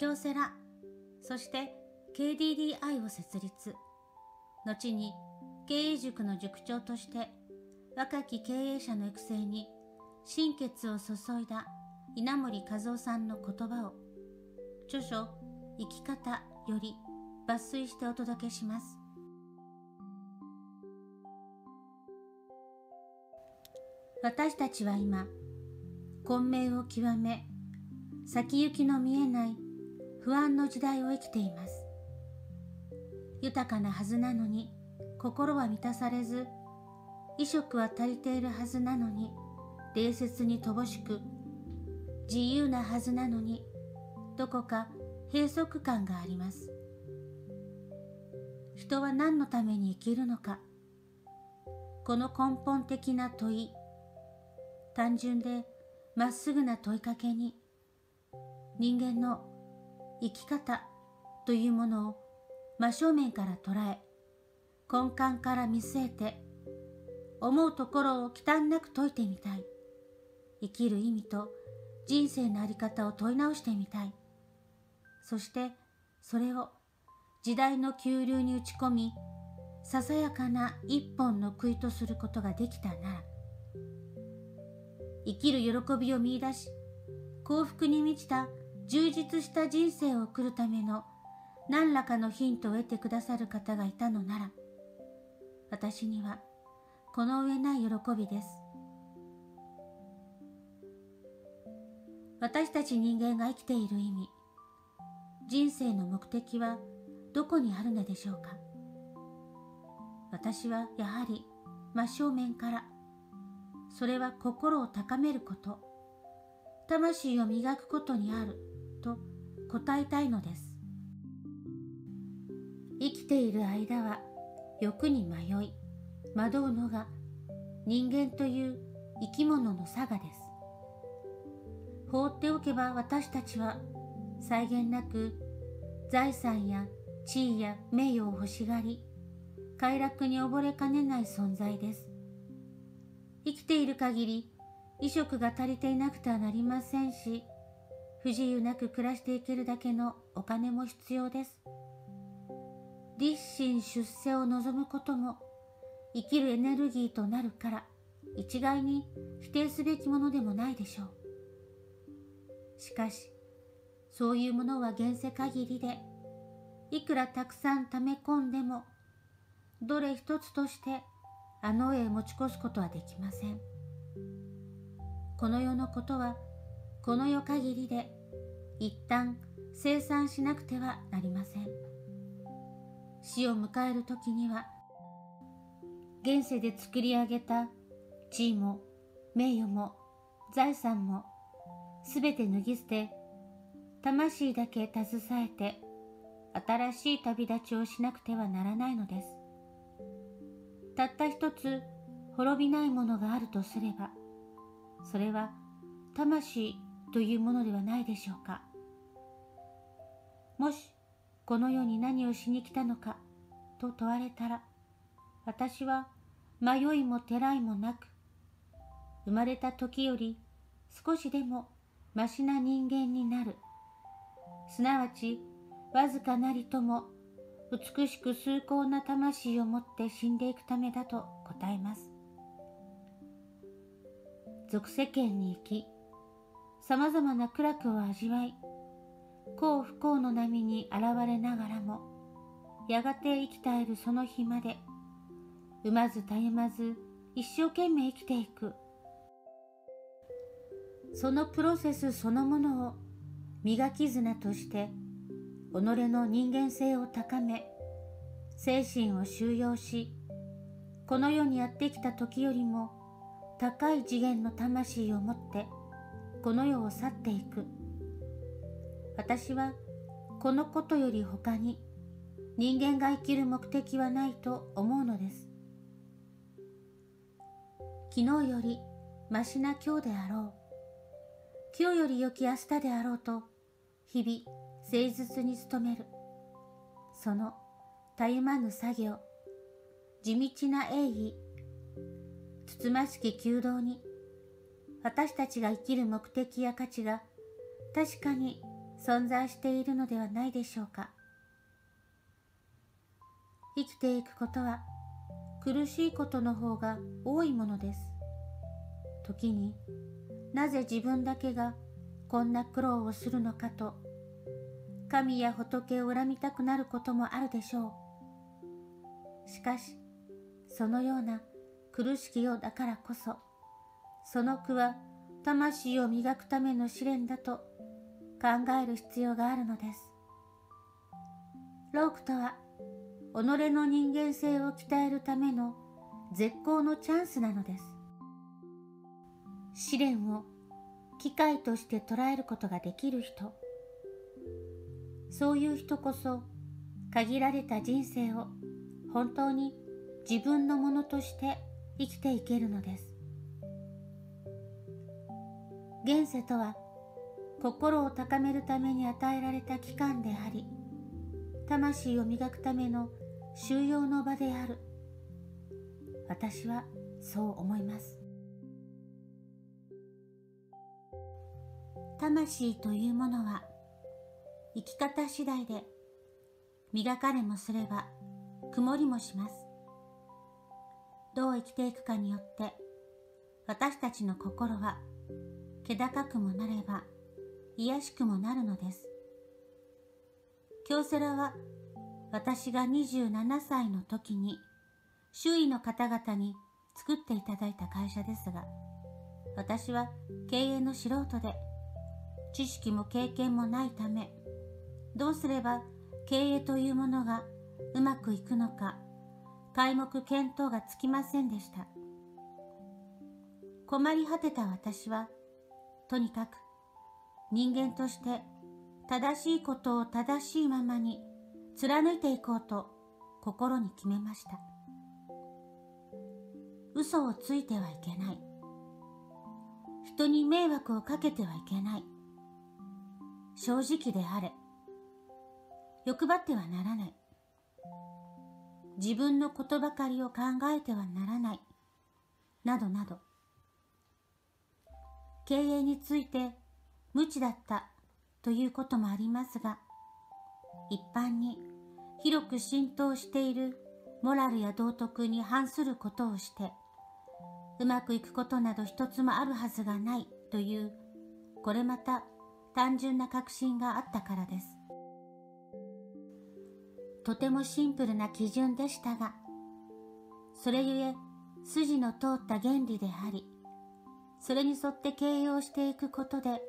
京セラ、そして KDDI を設立。後に経営塾の塾長として若き経営者の育成に心血を注いだ稲森和夫さんの言葉を著書生き方より抜粋してお届けします。私たちは今、混迷を極め、先行きの見えない不安の時代を生きています。豊かなはずなのに心は満たされず、衣食は足りているはずなのに、礼節に乏しく、自由なはずなのに、どこか閉塞感があります。人は何のために生きるのか。この根本的な問い、単純でまっすぐな問いかけに、人間の生き方というものを真正面から捉え、根幹から見据えて、思うところを忌憚なく解いてみたい。生きる意味と人生のあり方を問い直してみたい。そしてそれを時代の急流に打ち込み、ささやかな一本の杭とすることができたなら、生きる喜びを見出し、幸福に満ちた充実した人生を送るための何らかのヒントを得てくださる方がいたのなら、私にはこの上ない喜びです。私たち人間が生きている意味、人生の目的はどこにあるのでしょうか私はやはり真正面からそれは心を高めること魂を磨くことにある答えたいのです。生きている間は欲に迷い惑うのが人間という生き物の差がです。放っておけば私たちは際限なく財産や地位や名誉を欲しがり快楽に溺れかねない存在です。生きている限り衣食が足りていなくてはなりませんし不自由なく暮らしていけるだけのお金も必要です。立身出世を望むことも生きるエネルギーとなるから一概に否定すべきものでもないでしょう。しかしそういうものは現世限りでいくらたくさん溜め込んでもどれ一つとしてあの世へ持ち越すことはできません。この世のことはこの世限りで一旦生産しなくてはなりません。死を迎える時には現世で作り上げた地位も名誉も財産もすべて脱ぎ捨て魂だけ携えて新しい旅立ちをしなくてはならないのです。たった一つ滅びないものがあるとすればそれは魂というものではないでしょうかもしこの世に何をしに来たのかと問われたら私は迷いもてらいもなく生まれた時より少しでもましな人間になるすなわちわずかなりとも美しく崇高な魂を持って死んでいくためだと答えます。俗世間に生き、様々な苦楽を味わい、幸不幸の波に現れながらも、やがて生き絶えるその日まで、産まず絶えまず一生懸命生きていく。そのプロセスそのものを磨き綱として己の人間性を高め精神を収容しこの世にやってきた時よりも高い次元の魂を持ってこの世を去っていく。私はこのことより他に人間が生きる目的はないと思うのです。昨日よりましな今日であろう。今日より良き明日であろうと日々誠実に努める。そのたゆまぬ作業。地道な栄意つつましき弓道に私たちが生きる目的や価値が確かに存在しているのではないでしょうか。生きていくことは苦しいことの方が多いものです。時になぜ自分だけがこんな苦労をするのかと神や仏を恨みたくなることもあるでしょう。しかしそのような苦しきようだからこそその苦は魂を磨くための試練だと考える必要があるのです。ロークとは己の人間性を鍛えるための絶好のチャンスなのです。試練を機会として捉えることができる人。そういう人こそ限られた人生を本当に自分のものとして生きていけるのです。現世とは心を高めるために与えられた期間であり魂を磨くための収容の場である。私はそう思います。魂というものは生き方次第で磨かれもすれば曇りもします。どう生きていくかによって私たちの心は気高くもなれば癒しくもなるのです。京セラは私が27歳の時に周囲の方々に作っていただいた会社ですが私は経営の素人で知識も経験もないためどうすれば経営というものがうまくいくのか皆目見当がつきませんでした。困り果てた私はとにかく人間として正しいことを正しいままに貫いていこうと心に決めました。嘘をついてはいけない。人に迷惑をかけてはいけない。正直であれ。欲張ってはならない。自分のことばかりを考えてはならない。などなど。経営について無知だったということもありますが一般に広く浸透しているモラルや道徳に反することをしてうまくいくことなど一つもあるはずがないというこれまた単純な確信があったからです。とてもシンプルな基準でしたがそれゆえ筋の通った原理でありそれに沿って経営をしていくことで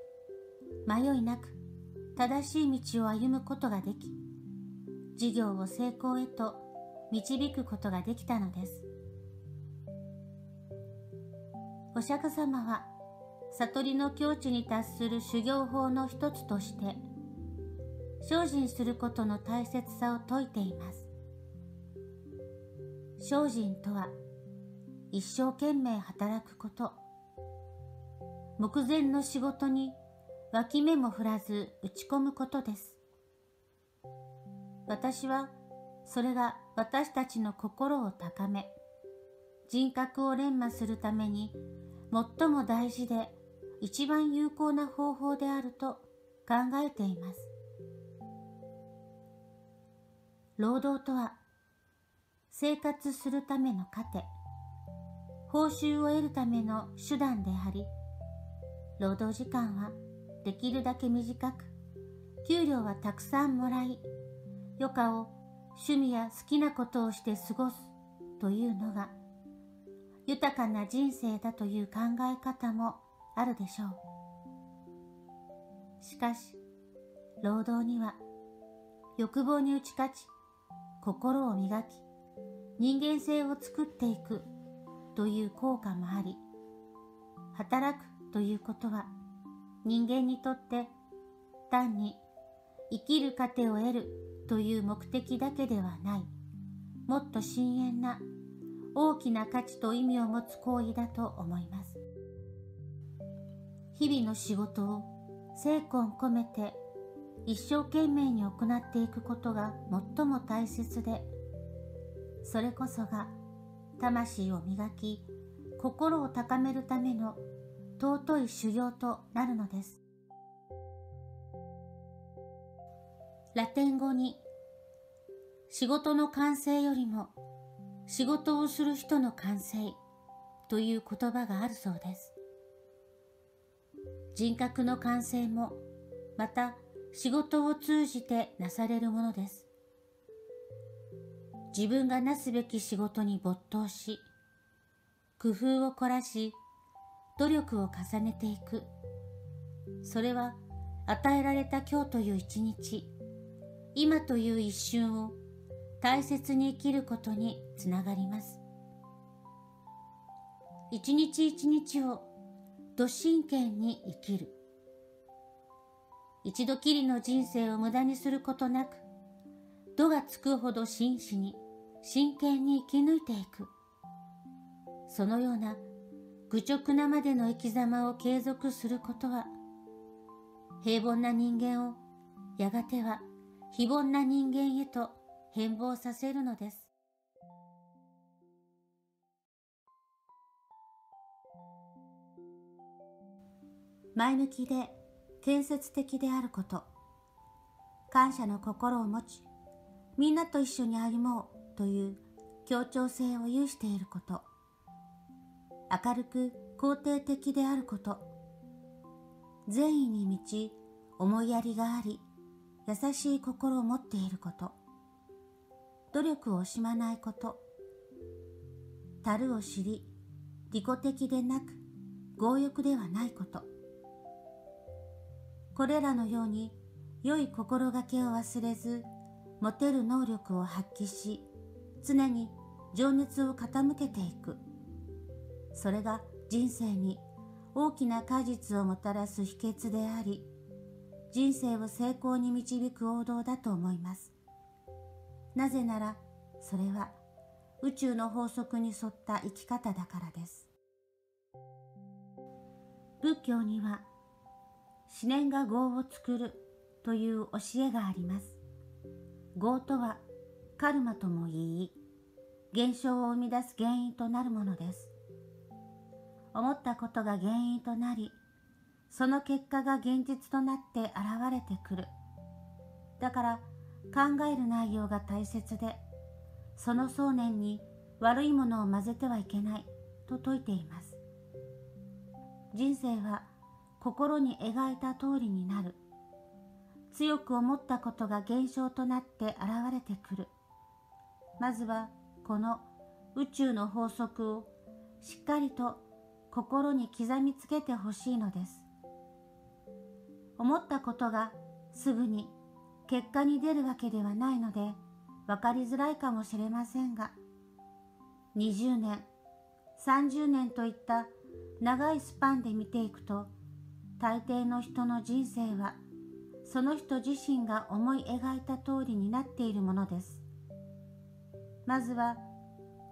迷いなく正しい道を歩むことができ事業を成功へと導くことができたのです。お釈迦様は悟りの境地に達する修行法の一つとして精進することの大切さを説いています。精進とは一生懸命働くこと。目前の仕事に脇目も振らず打ち込むことです。私はそれが私たちの心を高め人格を錬磨するために最も大事で一番有効な方法であると考えています。労働とは生活するための糧報酬を得るための手段であり労働時間はできるだけ短く給料はたくさんもらい余暇を趣味や好きなことをして過ごすというのが豊かな人生だという考え方もあるでしょう。しかし労働には欲望に打ち勝ち心を磨き人間性を作っていくという効果もあり働くということは人間にとって単に生きる糧を得るという目的だけではない。もっと深遠な大きな価値と意味を持つ行為だと思います。日々の仕事を精魂込めて一生懸命に行っていくことが最も大切でそれこそが魂を磨き心を高めるための尊い修行となるのですラテン語に仕事の完成よりも仕事をする人の完成という言葉があるそうです。人格の完成もまた仕事を通じてなされるものです。自分がなすべき仕事に没頭し、工夫を凝らし、努力を重ねていく。それは与えられた今日という一日、今という一瞬を大切に生きることにつながります。一日一日を度真剣に生きる。一度きりの人生を無駄にすることなく、度がつくほど真摯に、真剣に生き抜いていく。そのような愚直なまでの生き様を継続することは、平凡な人間をやがては非凡な人間へと変貌させるのです。前向きで建設的であること、感謝の心を持ち、みんなと一緒に歩もうという協調性を有していること、明るく肯定的であること、善意に満ち思いやりがあり、優しい心を持っていること、努力を惜しまないこと、樽を知り、利己的でなく強欲ではないこと、これらのように良い心がけを忘れず、持てる能力を発揮し、常に情熱を傾けていく。それが人生に大きな果実をもたらす秘訣であり、人生を成功に導く王道だと思います。なぜなら、それは宇宙の法則に沿った生き方だからです。仏教には思念が業を作るという教えがあります。業とはカルマとも言い、現象を生み出す原因となるものです。思ったことが原因となり、その結果が現実となって現れてくる。だから考える内容が大切で、その想念に悪いものを混ぜてはいけないと説いています。人生は心に描いた通りになる。強く思ったことが現象となって現れてくる。まずはこの宇宙の法則をしっかりと心に刻みつけてほしいのです。思ったことがすぐに結果に出るわけではないので分かりづらいかもしれませんが20年30年といった長いスパンで見ていくと大抵の人の人生はその人自身が思い描いた通りになっているものです。まずは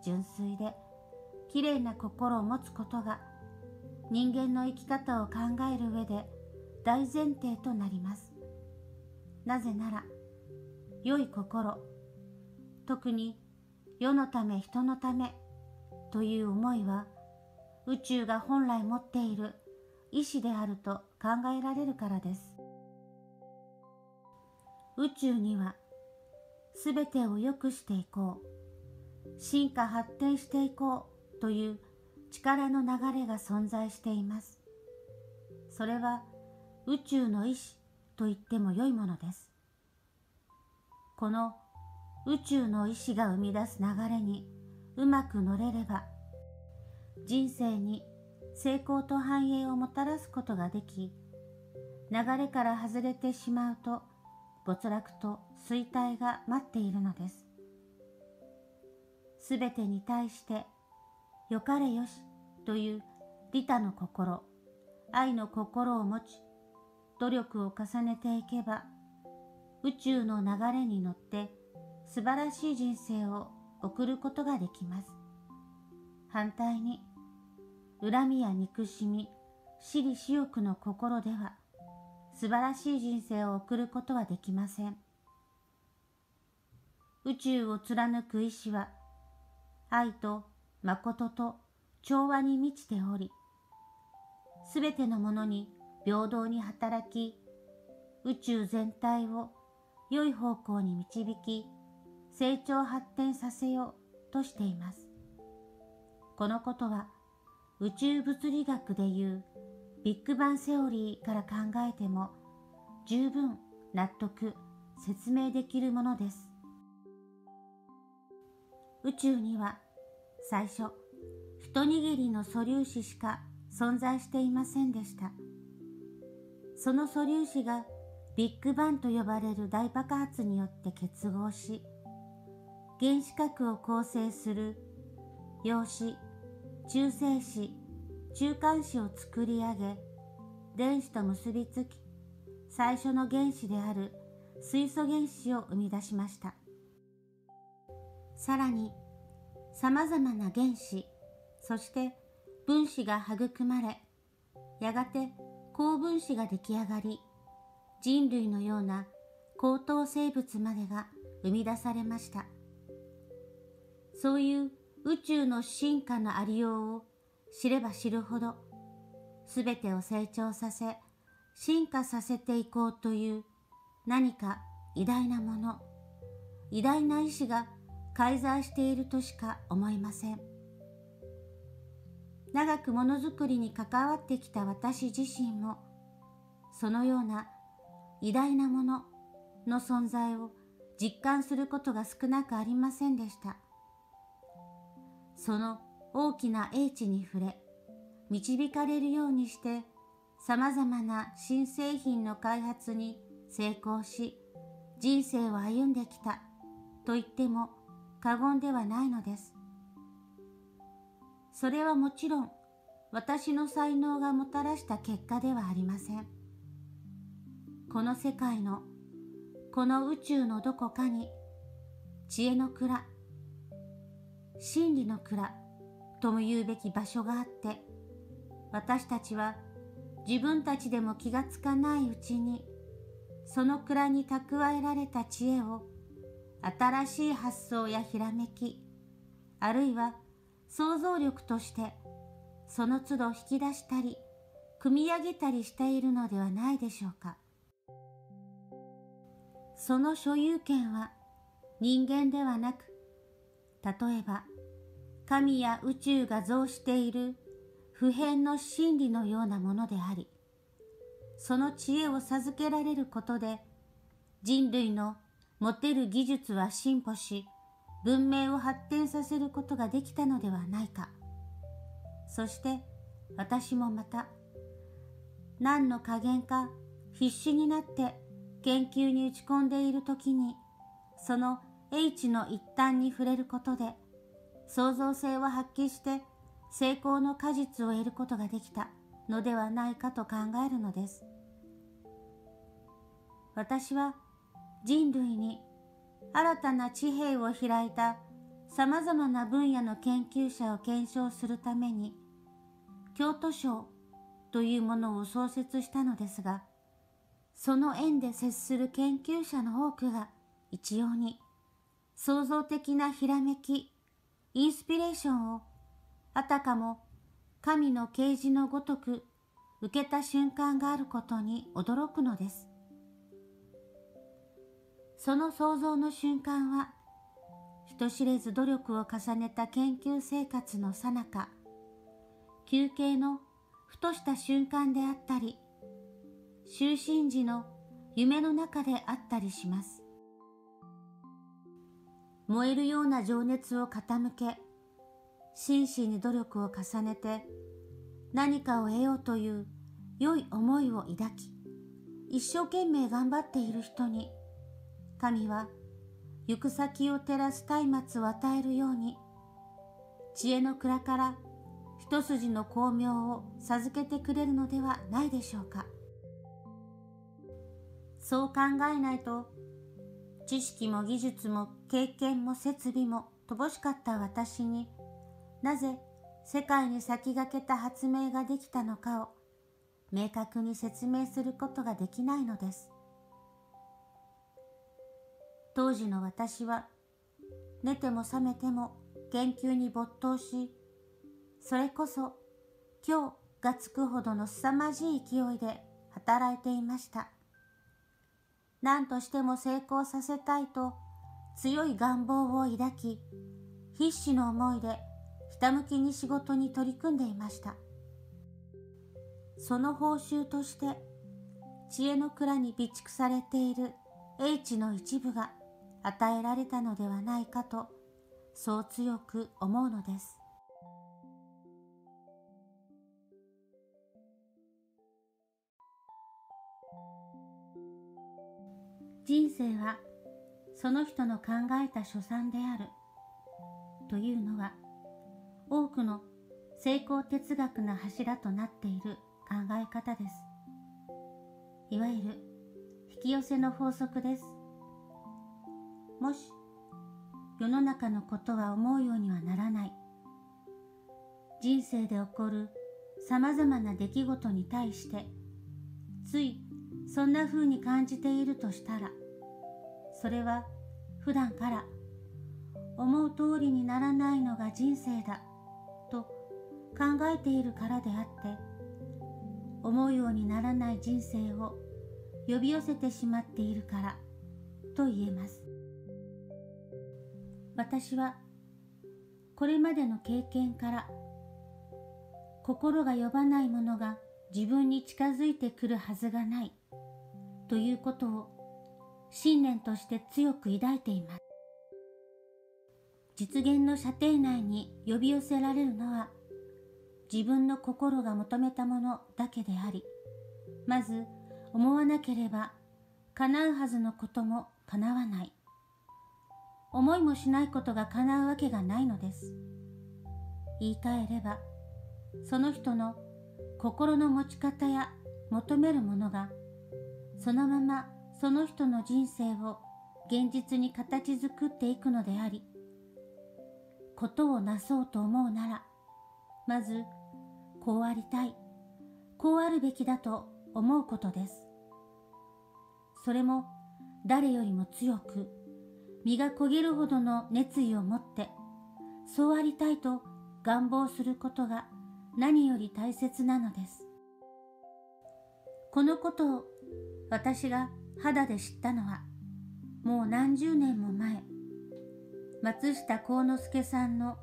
純粋で綺麗な心を持つことが人間の生き方を考える上で大前提となります。なぜなら良い心、特に世のため人のためという思いは宇宙が本来持っている意志であると考えられるからです。宇宙にはすべてを良くしていこう、進化発展していこうという力の流れが存在しています。それは宇宙の意志と言っても良いものです。この宇宙の意志が生み出す流れにうまく乗れれば人生に成功と繁栄をもたらすことができ、流れから外れてしまうと没落と衰退が待っているのです。すべてに対してよかれよしという利他の心、愛の心を持ち、努力を重ねていけば、宇宙の流れに乗って素晴らしい人生を送ることができます。反対に、恨みや憎しみ、私利私欲の心では、素晴らしい人生を送ることはできません。宇宙を貫く意志は、愛と誠と調和に満ちており、すべてのものに平等に働き、宇宙全体を良い方向に導き、成長発展させようとしています。このことは宇宙物理学でいうビッグバンセオリーから考えても十分納得、説明できるものです。宇宙には最初、一握りの素粒子しか存在していませんでした。その素粒子がビッグバンと呼ばれる大爆発によって結合し、原子核を構成する陽子、中性子、中間子を作り上げ、電子と結びつき、最初の原子である水素原子を生み出しました。さらに、様々な原子、そして分子が育まれ、やがて高分子が出来上がり、人類のような高等生物までが生み出されました。そういう宇宙の進化のありようを知れば知るほど、すべてを成長させ、進化させていこうという何か偉大なもの、偉大な意志が介在しているとしか思いません。長くものづくりに関わってきた私自身も、そのような偉大なものの存在を実感することが少なくありませんでした。その大きな英知に触れ、導かれるようにして、様々な新製品の開発に成功し、人生を歩んできたと言っても過言ではないのです。それはもちろん私の才能がもたらした結果ではありません。この世界の、この宇宙のどこかに知恵の蔵、真理の蔵とも言うべき場所があって、私たちは自分たちでも気がつかないうちにその蔵に蓄えられた知恵を新しい発想やひらめき、あるいは想像力としてその都度引き出したり、組み上げたりしているのではないでしょうか。その所有権は人間ではなく、例えば神や宇宙が造している普遍の真理のようなものであり、その知恵を授けられることで、人類の持てる技術は進歩し、文明を発展させることができたのではないか。そして私もまた、何の加減か必死になって研究に打ち込んでいる時に、その H の一端に触れることで、創造性を発揮して成功の果実を得ることができたのではないかと考えるのです。私は人類に新たな地平を開いた様々な分野の研究者を検証するために京都賞というものを創設したのですがその縁で接する研究者の多くが一様に創造的なひらめきインスピレーションをあたかも神の啓示のごとく受けた瞬間があることに驚くのです。その想像の瞬間は、人知れず努力を重ねた研究生活のさなか、休憩のふとした瞬間であったり、就寝時の夢の中であったりします。燃えるような情熱を傾け、真摯に努力を重ねて何かを得ようという良い思いを抱き、一生懸命頑張っている人に神は行く先を照らす松明を与えるように知恵の蔵から一筋の光明を授けてくれるのではないでしょうかそう考えないと知識も技術も経験も設備も乏しかった私になぜ世界に先駆けた発明ができたのかを明確に説明することができないのです。当時の私は寝ても覚めても研究に没頭しそれこそ今日がつくほどの凄まじい勢いで働いていました何としても成功させたいと強い願望を抱き、必死の思いでひたむきに仕事に取り組んでいました。その報酬として、知恵の蔵に備蓄されている英知の一部が与えられたのではないかと、そう強く思うのです。人生はその人の考えた所産であるというのは多くの成功哲学の柱となっている考え方です。いわゆる引き寄せの法則です。もし世の中のことは思うようにはならない。人生で起こる様々な出来事に対してついそんな風に感じているとしたらそれは普段から思う通りにならないのが人生だと考えているからであって思うようにならない人生を呼び寄せてしまっているからと言えます私はこれまでの経験から心が呼ばないものが自分に近づいてくるはずがないということを信念として強く抱いています。実現の射程内に呼び寄せられるのは自分の心が求めたものだけであり、まず思わなければ叶うはずのことも叶わない。思いもしないことが叶うわけがないのです。言い換えれば、その人の心の持ち方や求めるものがそのままその人の人生を現実に形作っていくのであり、ことをなそうと思うなら、まず、こうありたい、こうあるべきだと思うことです。それも誰よりも強く、身が焦げるほどの熱意を持って、そうありたいと願望することが何より大切なのです。このことを私が肌で知ったのはもう何十年も前松下幸之助さんの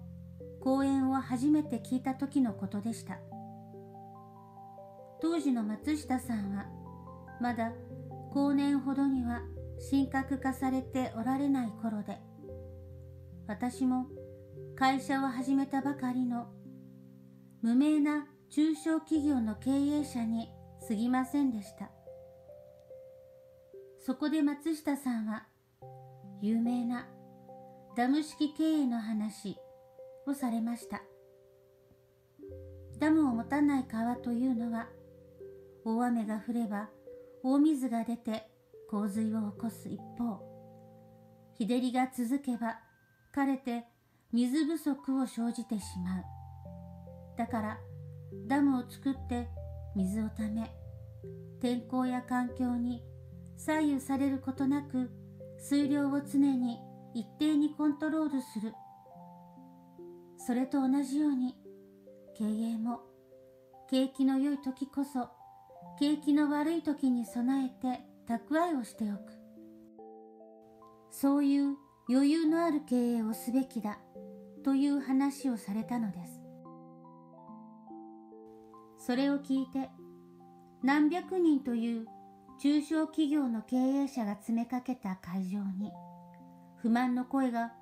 講演を初めて聞いた時のことでした当時の松下さんはまだ後年ほどには神格化されておられない頃で私も会社を始めたばかりの無名な中小企業の経営者に過ぎませんでした。そこで松下さんは有名なダム式経営の話をされました。ダムを持たない川というのは大雨が降れば大水が出て洪水を起こす一方日照りが続けば枯れて水不足を生じてしまう。だからダムを作って水をため天候や環境に左右されることなく水量を常に一定にコントロールする。それと同じように経営も景気の良い時こそ景気の悪い時に備えて蓄えをしておく。そういう余裕のある経営をすべきだ。という話をされたのです。それを聞いて何百人という中小企業の経営者が詰めかけた会場に不満の声が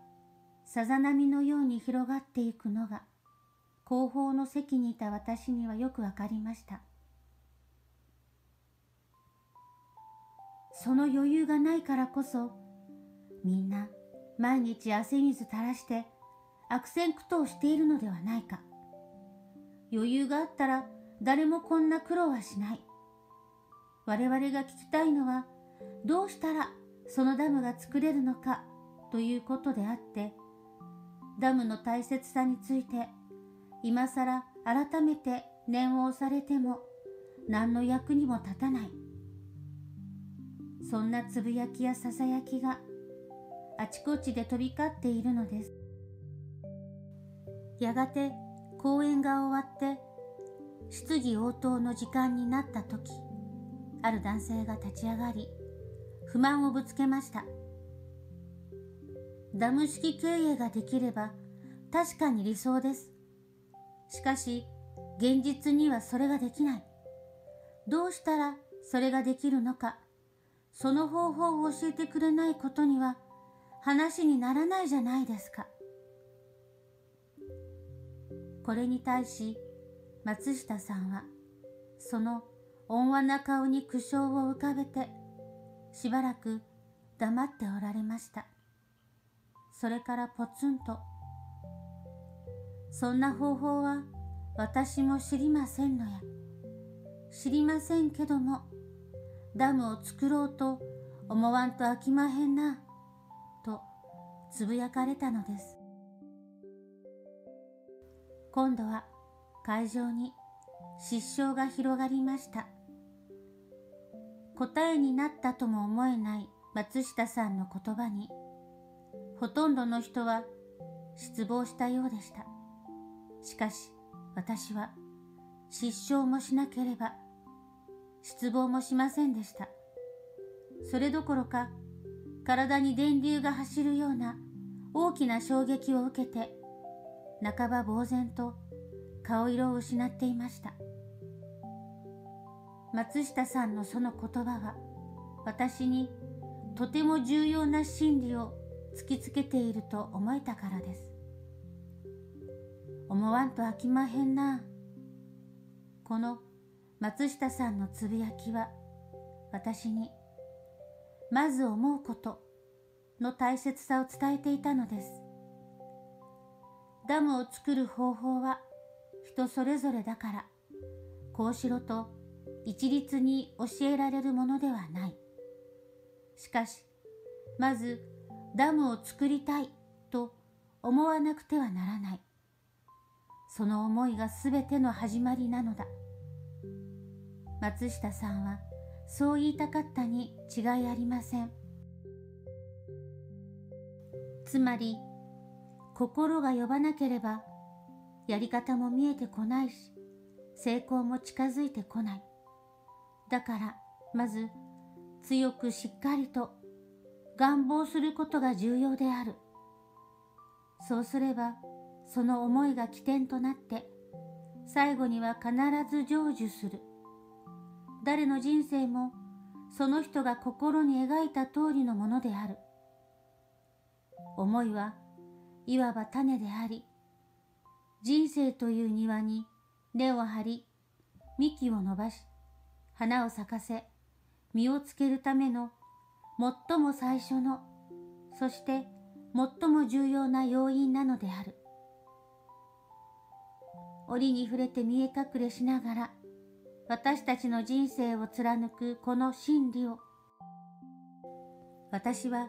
さざ波のように広がっていくのが後方の席にいた私にはよくわかりました。その余裕がないからこそみんな毎日汗水垂らして悪戦苦闘しているのではないか。余裕があったら誰もこんな苦労はしない。我々が聞きたいのはどうしたらそのダムが作れるのかということであってダムの大切さについて今さら改めて念を押されても何の役にも立たない。そんなつぶやきやささやきがあちこちで飛び交っているのです。やがて講演が終わって質疑応答の時間になった時ある男性が立ち上がり、不満をぶつけました。ダム式経営ができれば確かに理想です。しかし現実にはそれができない。どうしたらそれができるのかその方法を教えてくれないことには話にならないじゃないですか。これに対し松下さんはその温和な顔に苦笑を浮かべてしばらく黙っておられました。それからポツンとそんな方法は私も知りませんのや。知りませんけどもダムを作ろうと思わんと飽きまへんなとつぶやかれたのです。今度は会場に失笑が広がりました。答えになったとも思えない松下さんの言葉にほとんどの人は失望したようでした。しかし私は失笑もしなければ失望もしませんでした。それどころか体に電流が走るような大きな衝撃を受けて半ば呆然と顔色を失っていました。松下さんのその言葉は私にとても重要な真理を突きつけていると思えたからです。思わんと飽きまへんな。この松下さんのつぶやきは私にまず思うことの大切さを伝えていたのです。ダムを作る方法は人それぞれだからこうしろと一律に教えられるものではない。しかしまずダムを作りたいと思わなくてはならない。その思いがすべての始まりなのだ。松下さんはそう言いたかったに違いありません。つまり心が呼ばなければやり方も見えてこないし成功も近づいてこない。だからまず強くしっかりと願望することが重要である。そうすればその思いが起点となって最後には必ず成就する。誰の人生もその人が心に描いた通りのものである。思いはいわば種であり人生という庭に根を張り幹を伸ばし花を咲かせ実をつけるための最も最初のそして最も重要な要因なのである。折に触れて見え隠れしながら私たちの人生を貫くこの真理を。私は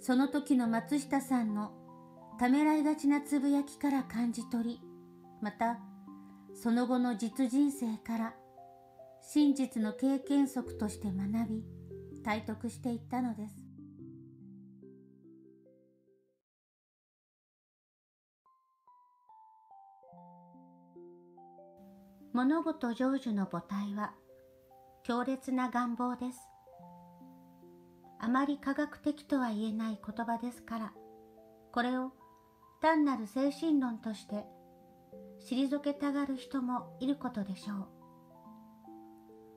その時の松下さんのためらいがちなつぶやきから感じ取りまたその後の実人生から真実の経験則として学び体得していったのです。物事成就の母体は強烈な願望です。あまり科学的とは言えない言葉ですからこれを単なる精神論として退けたがる人もいることでしょ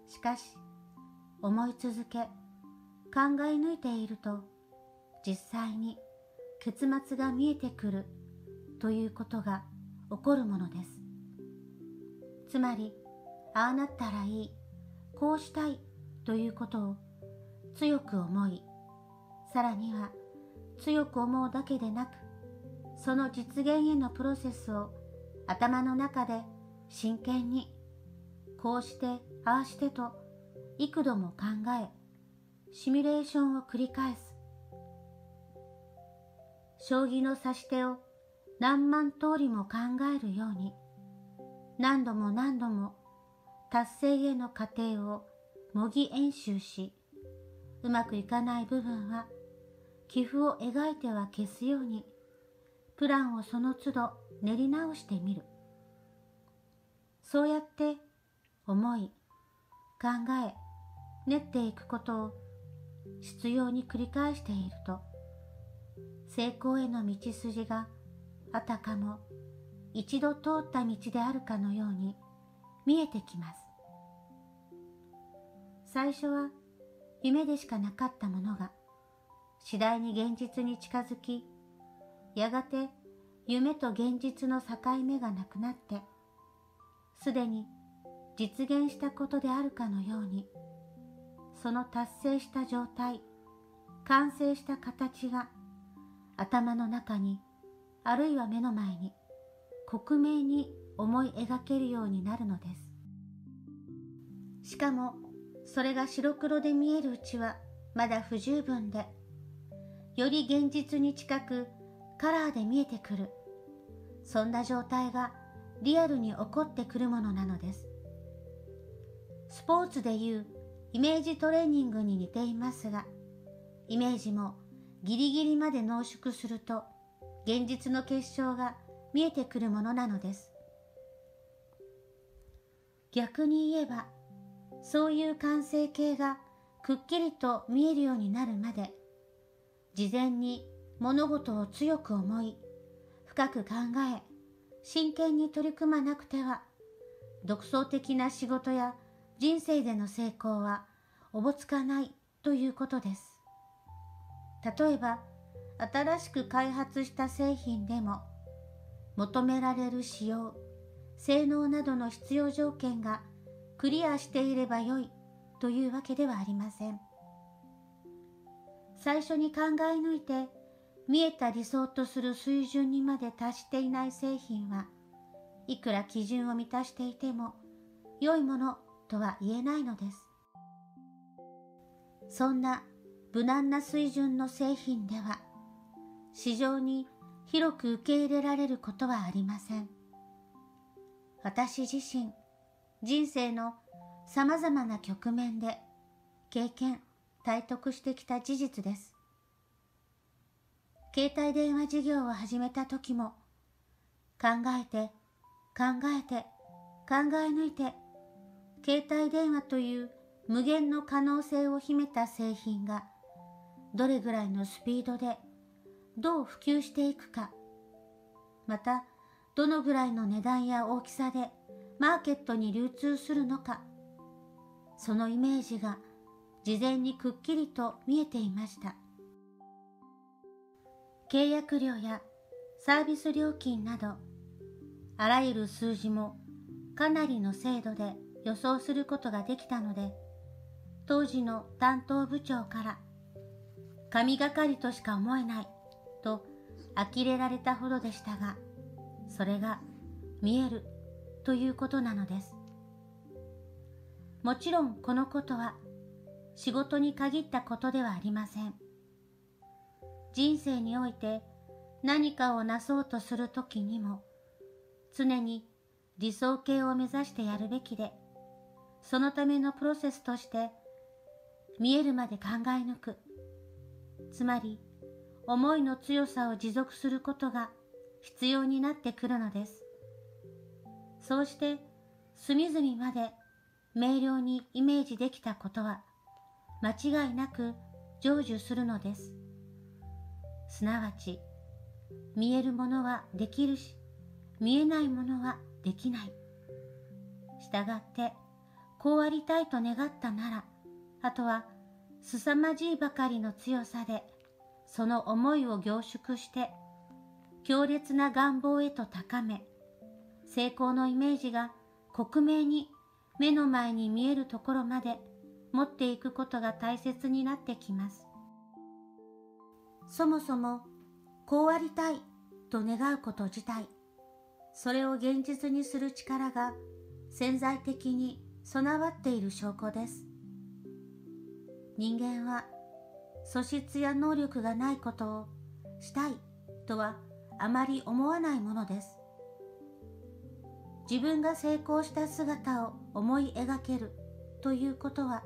う。しかし思い続け考え抜いていると実際に結末が見えてくるということが起こるものです。つまりああなったらいいこうしたいということを強く思いさらには強く思うだけでなくその実現へのプロセスを頭の中で真剣にこうしてああしてと幾度も考えシミュレーションを繰り返す。将棋の指し手を何万通りも考えるように何度も何度も達成への過程を模擬演習しうまくいかない部分は寄付を描いては消すようにプランをその都度練り直してみる。そうやって思い考え練っていくことを執拗に繰り返していると成功への道筋があたかも一度通った道であるかのように見えてきます。最初は夢でしかなかったものが次第に現実に近づきやがて夢と現実の境目がなくなってすでに実現したことであるかのようにその達成した状態完成した形が頭の中にあるいは目の前に克明に思い描けるようになるのです。しかもそれが白黒で見えるうちはまだ不十分でより現実に近くカラーで見えてくる。そんな状態がリアルに起こってくるものなのです。スポーツでいうイメージトレーニングに似ていますがイメージもギリギリまで濃縮すると現実の結晶が見えてくるものなのです。逆に言えばそういう完成形がくっきりと見えるようになるまで事前に物事を強く思い深く考え真剣に取り組まなくては独創的な仕事や人生での成功はおぼつかないということです。例えば新しく開発した製品でも求められる仕様性能などの必要条件がクリアしていればよいというわけではありません。最初に考え抜いて見えた理想とする水準にまで達していない製品はいくら基準を満たしていても良いものとは言えないのです。そんな無難な水準の製品では市場に広く受け入れられることはありません。私自身人生のさまざまな局面で経験体得してきた事実です。携帯電話事業を始めた時も考えて考えて考え抜いて携帯電話という無限の可能性を秘めた製品がどれぐらいのスピードでどう普及していくか。またどのぐらいの値段や大きさでマーケットに流通するのか。そのイメージが事前にくっきりと見えていました。契約料やサービス料金などあらゆる数字もかなりの精度で予想することができたので当時の担当部長から神がかりとしか思えない呆れられたほどでしたがそれが見えるということなのです。もちろんこのことは仕事に限ったことではありません。人生において何かをなそうとするときにも常に理想形を目指してやるべきでそのためのプロセスとして見えるまで考え抜く。つまり思いの強さを持続することが必要になってくるのです。そうして隅々まで明瞭にイメージできたことは間違いなく成就するのです。すなわち見えるものはできるし見えないものはできない。したがってこうありたいと願ったならあとは凄まじいばかりの強さでその思いを凝縮して強烈な願望へと高め成功のイメージが克明に目の前に見えるところまで持っていくことが大切になってきます。そもそもこうありたいと願うこと自体それを現実にする力が潜在的に備わっている証拠です。人間は素質や能力がないことをしたいとはあまり思わないものです。自分が成功した姿を思い描けるということは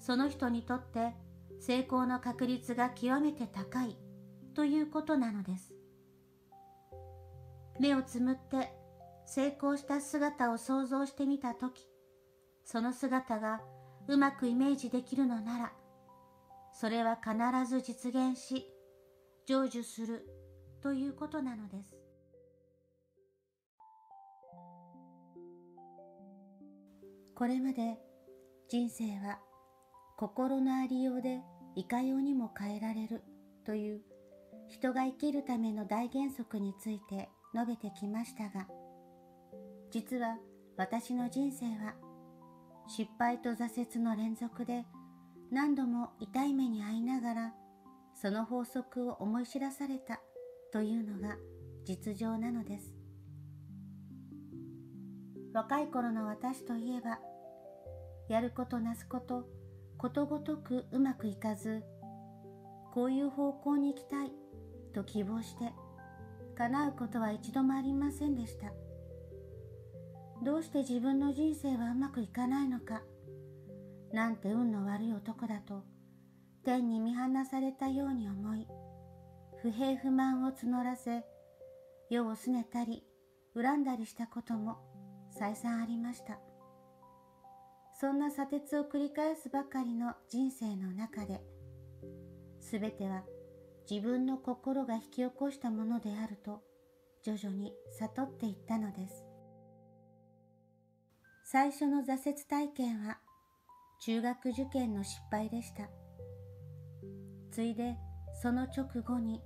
その人にとって成功の確率が極めて高いということなのです。目をつむって成功した姿を想像してみたときその姿がうまくイメージできるのならそれは必ず実現し成就するということなのです。これまで人生は心のありようでいかようにも変えられるという人が生きるための大原則について述べてきましたが実は私の人生は失敗と挫折の連続で何度も痛い目に遭いながらその法則を思い知らされたというのが実情なのです。若い頃の私といえばやることなすことことごとくうまくいかずこういう方向に行きたいと希望して叶うことは一度もありませんでした。どうして自分の人生はうまくいかないのかなんて運の悪い男だと天に見放されたように思い不平不満を募らせ世を拗ねたり恨んだりしたことも再三ありました。そんな砂鉄を繰り返すばかりの人生の中で全ては自分の心が引き起こしたものであると徐々に悟っていったのです。最初の挫折体験は中学受験の失敗でした。ついでその直後に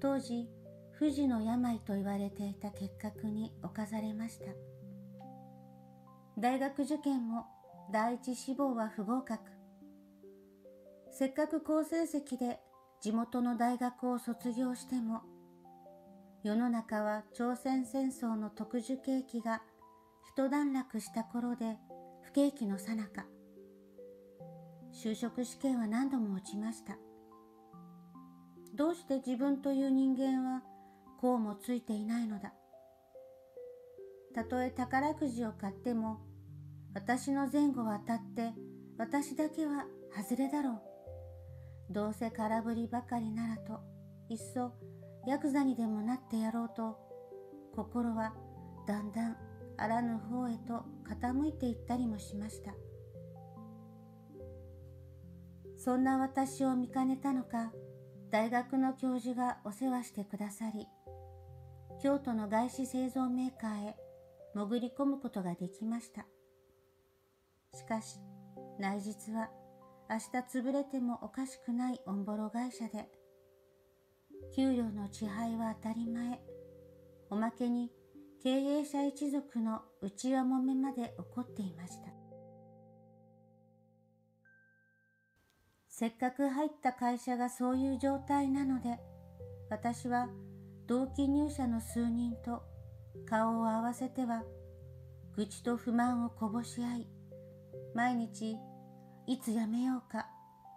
当時不治の病と言われていた結核に侵されました。大学受験も第一志望は不合格。せっかく好成績で地元の大学を卒業しても世の中は朝鮮戦争の特殊景気が一段落した頃で不景気のさなか。就職試験は何度も落ちました。どうして自分という人間はこうもついていないのだ。たとえ宝くじを買っても私の前後は当たって私だけは外れだろう。どうせ空振りばかりならといっそヤクザにでもなってやろうと心はだんだんあらぬ方へと傾いていったりもしました。そんな私を見かねたのか大学の教授がお世話してくださり京都の外資製造メーカーへ潜り込むことができました。しかし内実は明日潰れてもおかしくないオンボロ会社で給料の支配は当たり前おまけに経営者一族の内輪もめまで起こっていました。せっかく入った会社がそういう状態なので私は同期入社の数人と顔を合わせては愚痴と不満をこぼし合い毎日いつ辞めようか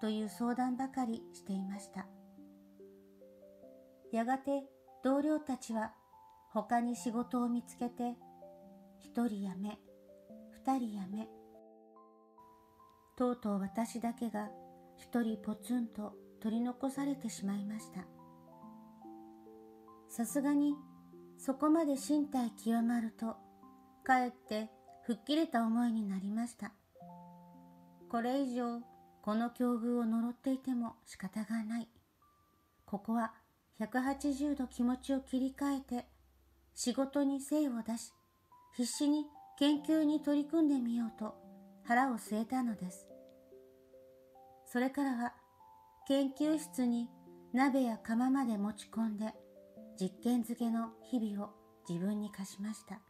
という相談ばかりしていました。やがて同僚たちは他に仕事を見つけて一人辞め二人辞めとうとう私だけが一人ポツンと取り残されてしまいました。さすがにそこまで身体極まるとかえって吹っ切れた思いになりました。これ以上この境遇を呪っていても仕方がない。ここは180度気持ちを切り替えて仕事に精を出し必死に研究に取り組んでみようと腹を据えたのです。それからは研究室に鍋や釜まで持ち込んで実験漬けの日々を自分に課しました。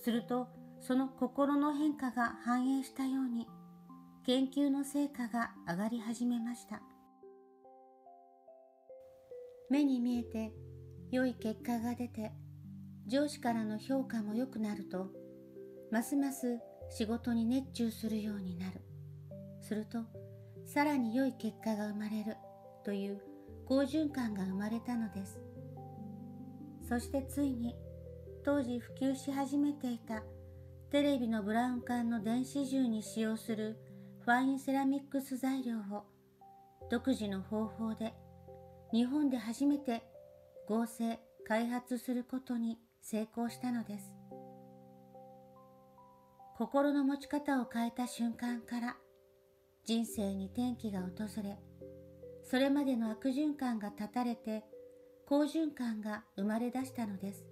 するとその心の変化が反映したように研究の成果が上がり始めました。目に見えて良い結果が出て上司からの評価も良くなるとますます仕事に熱中するようになる。するとさらに良い結果が生まれる。という好循環が生まれたのです。そしてついに当時普及し始めていたテレビのブラウン管の電子銃に使用するファインセラミックス材料を独自の方法で日本で初めて合成開発することに成功したのです。心の持ち方を変えた瞬間から人生に転機が訪れ、それまでの悪循環が断たれて、好循環が生まれ出したのです。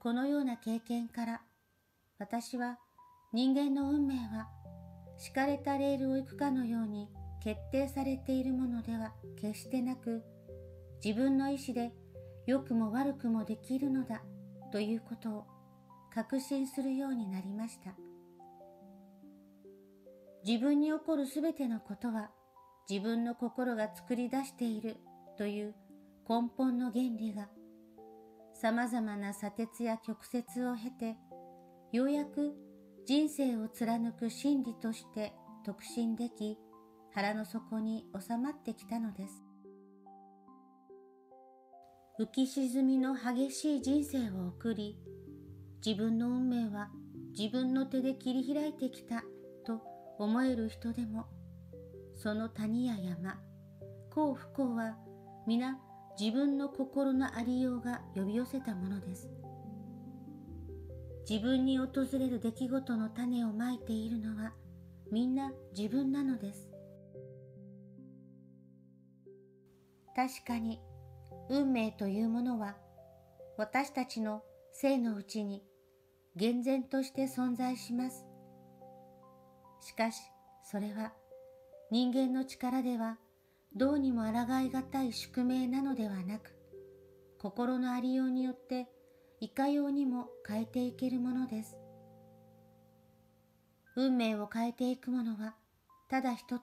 このような経験から、私は人間の運命は敷かれたレールを行くかのように決定されているものでは決してなく、自分の意志で良くも悪くもできるのだということを確信するようになりました。自分に起こるすべてのことは自分の心が作り出しているという根本の原理が様々な砂鉄や曲折を経てようやく人生を貫く真理として特進でき腹の底に収まってきたのです。浮き沈みの激しい人生を送り自分の運命は自分の手で切り開いてきたと思える人でもその谷や山幸不幸は皆自分の心のありようが呼び寄せたものです。自分に訪れる出来事の種をまいているのはみんな自分なのです。確かに運命というものは私たちの生のうちに厳然として存在します。しかしそれは人間の力ではどうにも抗いがたい宿命なのではなく心のありようによっていかようにも変えていけるものです。運命を変えていくものはただ一つ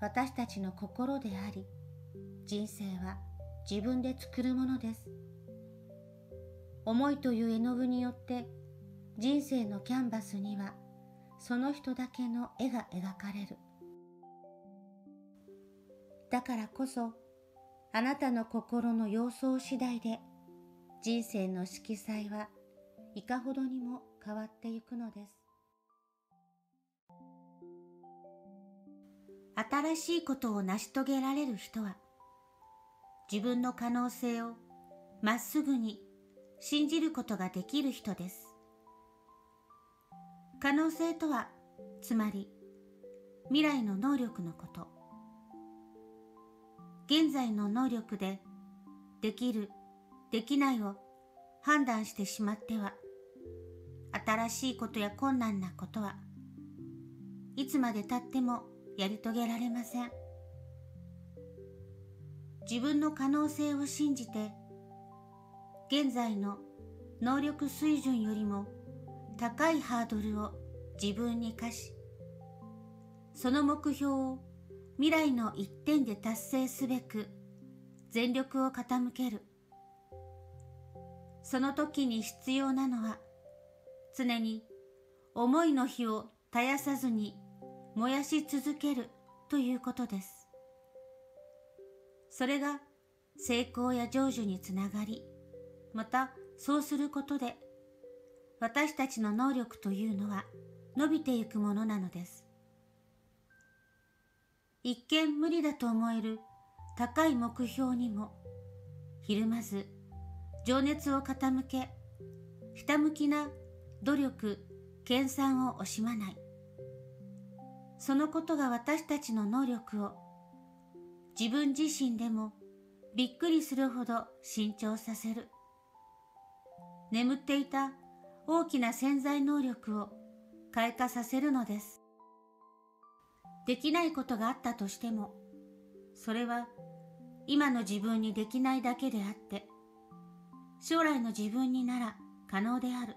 私たちの心であり人生は自分で作るものです。思いという絵の具によって人生のキャンバスにはその人だけの絵が描かれる。だからこそあなたの心の様相次第で人生の色彩はいかほどにも変わってゆくのです。新しいことを成し遂げられる人は自分の可能性をまっすぐに信じることができる人です。可能性とは、つまり未来の能力のこと。現在の能力でできる、できないを判断してしまっては、新しいことや困難なことはいつまでたってもやり遂げられません。自分の可能性を信じて現在の能力水準よりも高いハードルを自分に課しその目標を未来の一点で達成すべく全力を傾ける。その時に必要なのは常に思いの火を絶やさずに燃やし続けるということです。それが成功や成就につながり、またそうすることで私たちの能力というのは伸びていくものなのです。一見無理だと思える高い目標にもひるまず情熱を傾けひたむきな努力研鑽を惜しまないそのことが私たちの能力を自分自身でもびっくりするほど伸長させる。眠っていた大きな潜在能力を開花させるのです。できないことがあったとしても、それは今の自分にできないだけであって、将来の自分になら可能である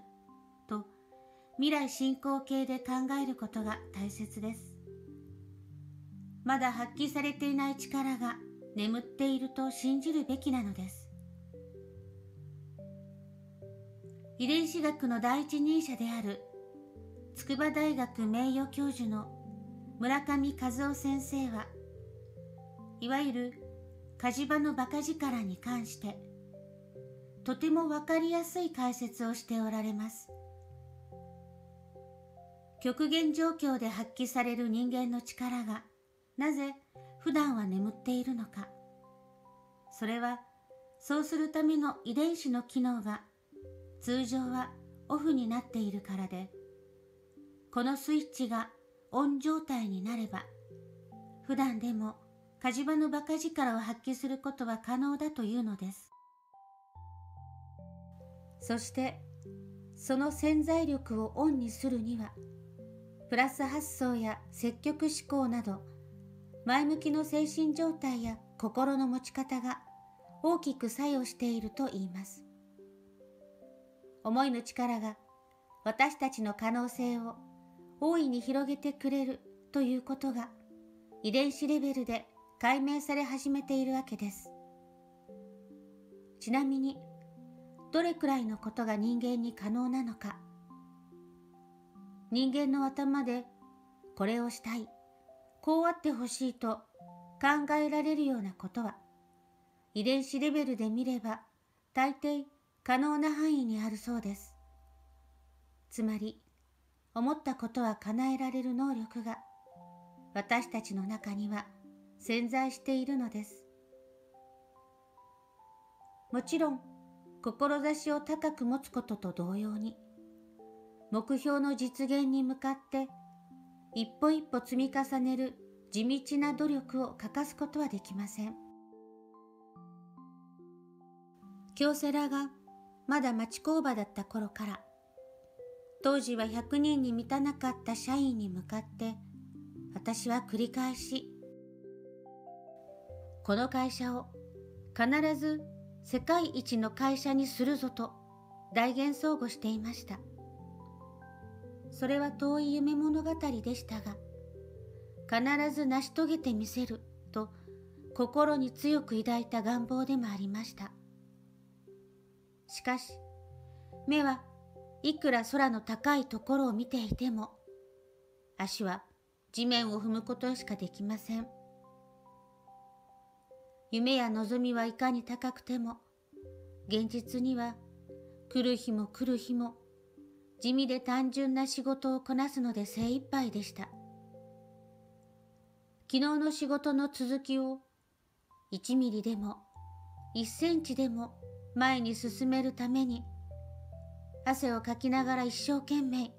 と未来進行形で考えることが大切です。まだ発揮されていない力が眠っていると信じるべきなのです。遺伝子学の第一人者である筑波大学名誉教授の村上和夫先生はいわゆる火事場の馬鹿力に関してとてもわかりやすい解説をしておられます。極限状況で発揮される人間の力がなぜ普段は眠っているのか。それはそうするための遺伝子の機能が通常はオフになっているからで、このスイッチがオン状態になれば、普段でも火事場の馬鹿力を発揮することは可能だというのです。そして、その潜在力をオンにするには、プラス発想や積極思考など、前向きの精神状態や心の持ち方が大きく作用していると言います。思いの力が私たちの可能性を大いに広げてくれるということが遺伝子レベルで解明され始めているわけです。ちなみに、どれくらいのことが人間に可能なのか。人間の頭でこれをしたい、こうあってほしいと考えられるようなことは、遺伝子レベルで見れば大抵可能な範囲にあるそうです。つまり、思ったことは叶えられる能力が私たちの中には潜在しているのです。もちろん、志を高く持つことと同様に、目標の実現に向かって一歩一歩積み重ねる地道な努力を欠かすことはできません。京セラがまだ町工場だった頃から、当時は100人に満たなかった社員に向かって、私は繰り返し、この会社を必ず世界一の会社にするぞと大言相互していました。それは遠い夢物語でしたが、必ず成し遂げてみせると心に強く抱いた願望でもありました。しかし、目はいくら空の高いところを見ていても、足は地面を踏むことしかできません。夢や望みはいかに高くても、現実には来る日も来る日も地味で単純な仕事をこなすので精一杯でした。昨日の仕事の続きを1ミリでも1センチでも前に進めるために汗をかきながら一生懸命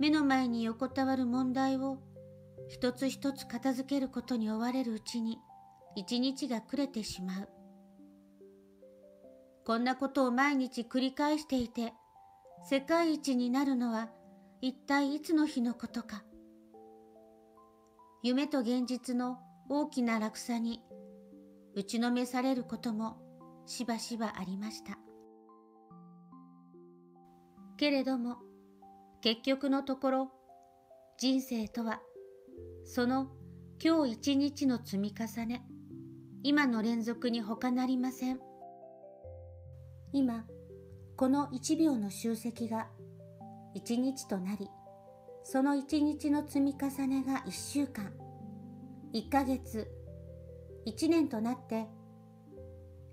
目の前に横たわる問題を一つ一つ片付けることに追われるうちに一日が暮れてしまう。こんなことを毎日繰り返していて世界一になるのは一体いつの日のことか。夢と現実の大きな落差に打ちのめされることもしばしばありました。けれども結局のところ人生とはその今日一日の積み重ね今の連続に他なりません今この一秒の集積が一日となりその一日の積み重ねが一週間、一ヶ月、一年となって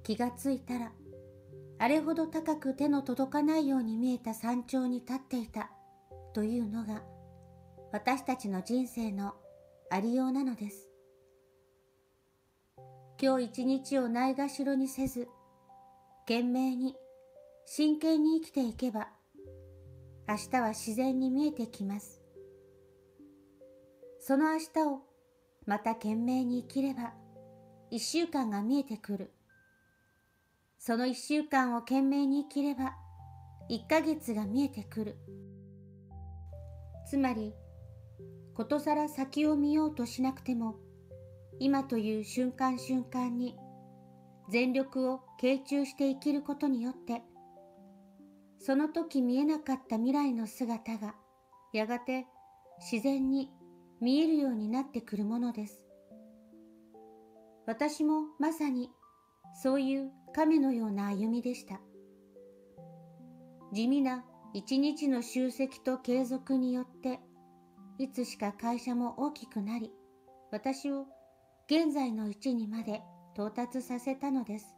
気がついたらあれほど高く手の届かないように見えた山頂に立っていたというのが私たちの人生のありようなのです。今日一日をないがしろにせず、懸命に真剣に生きていけば明日は自然に見えてきます。その明日をまた懸命に生きれば一週間が見えてくる。その一週間を懸命に生きれば一ヶ月が見えてくる。つまり、ことさら先を見ようとしなくても、今という瞬間瞬間に全力を傾注して生きることによって、その時見えなかった未来の姿がやがて自然に見えるようになってくるものです。私もまさにそういう亀のような歩みでした。地味な一日の集積と継続によっていつしか会社も大きくなり私を現在の位置にまで到達させたのです。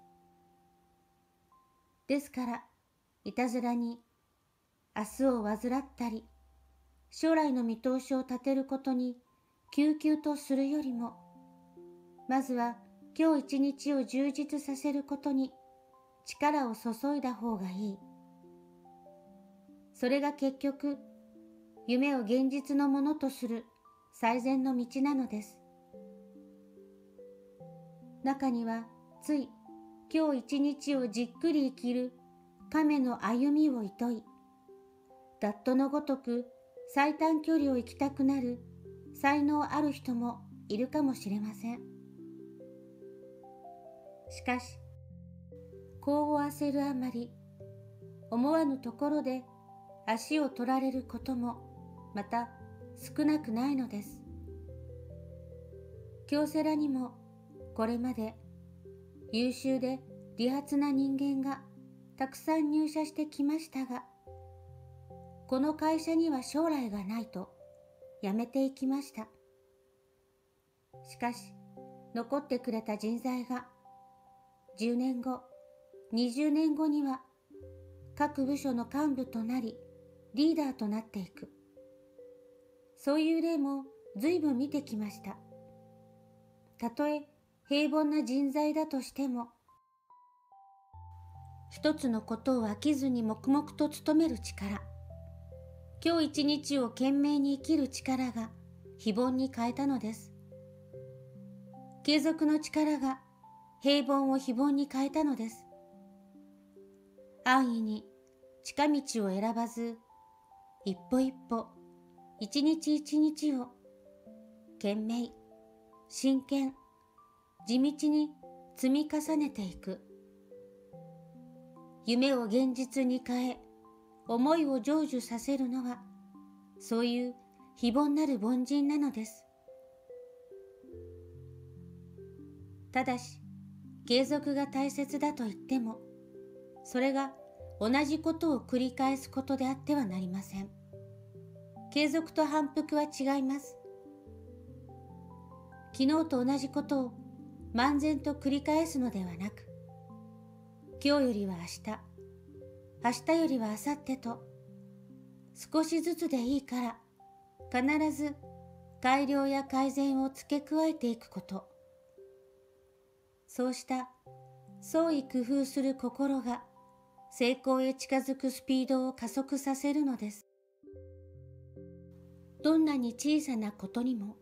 ですからいたずらに明日を患ったり将来の見通しを立てることに救急とするよりも、まずは今日一日を充実させることに力を注いだ方がいい。それが結局、夢を現実のものとする最善の道なのです。中にはつい今日一日をじっくり生きる亀の歩みをいとい、ダットのごとく最短距離を行きたくなる才能ある人もいるかもしれません。しかし、こう焦るあまり、思わぬところで足を取られることもまた少なくないのです。京セラにもこれまで優秀で利発な人間がたくさん入社してきましたが、この会社には将来がないと辞めていきました。しかし、残ってくれた人材が10年後、20年後には各部署の幹部となりリーダーとなっていく。そういう例も随分見てきました。たとえ平凡な人材だとしても、一つのことを飽きずに黙々と努める力、今日一日を懸命に生きる力が非凡に変えたのです。継続の力が平凡を非凡に変えたのです。安易に近道を選ばず、一歩一歩、一日一日を懸命、真剣、地道に積み重ねていく。夢を現実に変え、思いを成就させるのは、そういう非凡なる凡人なのです。ただし、継続が大切だと言っても、それが同じことを繰り返すことであってはなりません。継続と反復は違います。昨日と同じことを漫然と繰り返すのではなく、今日よりは明日、明日よりは明後日と、少しずつでいいから、必ず改良や改善を付け加えていくこと。そうした創意工夫する心が成功へ近づくスピードを加速させるのです。どんなに小さなことにも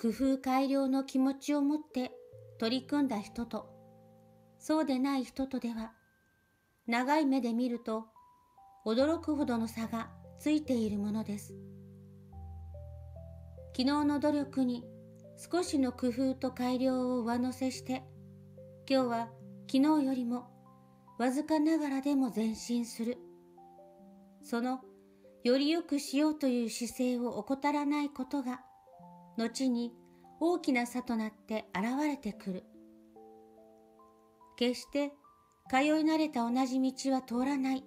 工夫改良の気持ちを持って取り組んだ人とそうでない人とでは長い目で見ると驚くほどの差がついているものです。昨日の努力に少しの工夫と改良を上乗せして今日は昨日よりもわずかながらでも前進する。そのより良くしようという姿勢を怠らないことが後に大きな差となって現れてくる。決して通い慣れた同じ道は通らない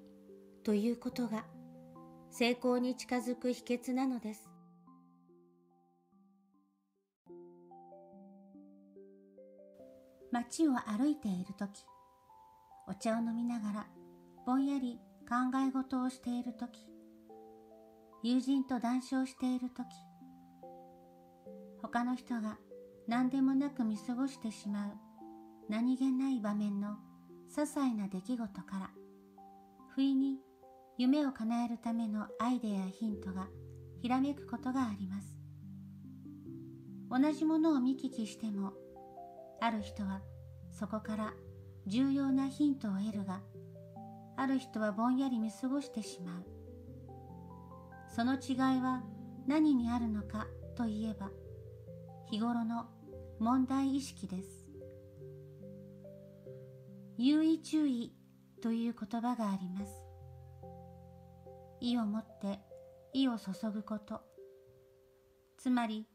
ということが成功に近づく秘訣なのです。街を歩いているとき、お茶を飲みながらぼんやり考え事をしているとき、友人と談笑しているとき、他の人が何でもなく見過ごしてしまう何気ない場面の些細な出来事から不意に夢を叶えるためのアイデアやヒントがひらめくことがあります。同じものを見聞きしてもある人はそこから重要なヒントを得るがある人はぼんやり見過ごしてしまうその違いは何にあるのかといえば日頃の問題意識です優位注意という言葉があります。意を持って意を注ぐこと。つまり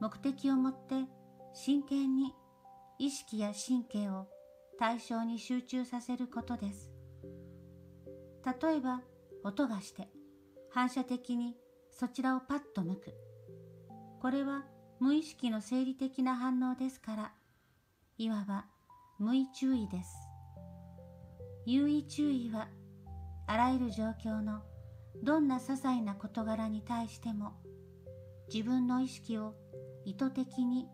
目的を持って真剣に意識や神経を対象に集中させることです。例えば音がして反射的にそちらをパッと向く。これは無意識の生理的な反応ですから、いわば無意注意です。優位注意はあらゆる状況のどんな些細な事柄に対しても自分の意識を意図的に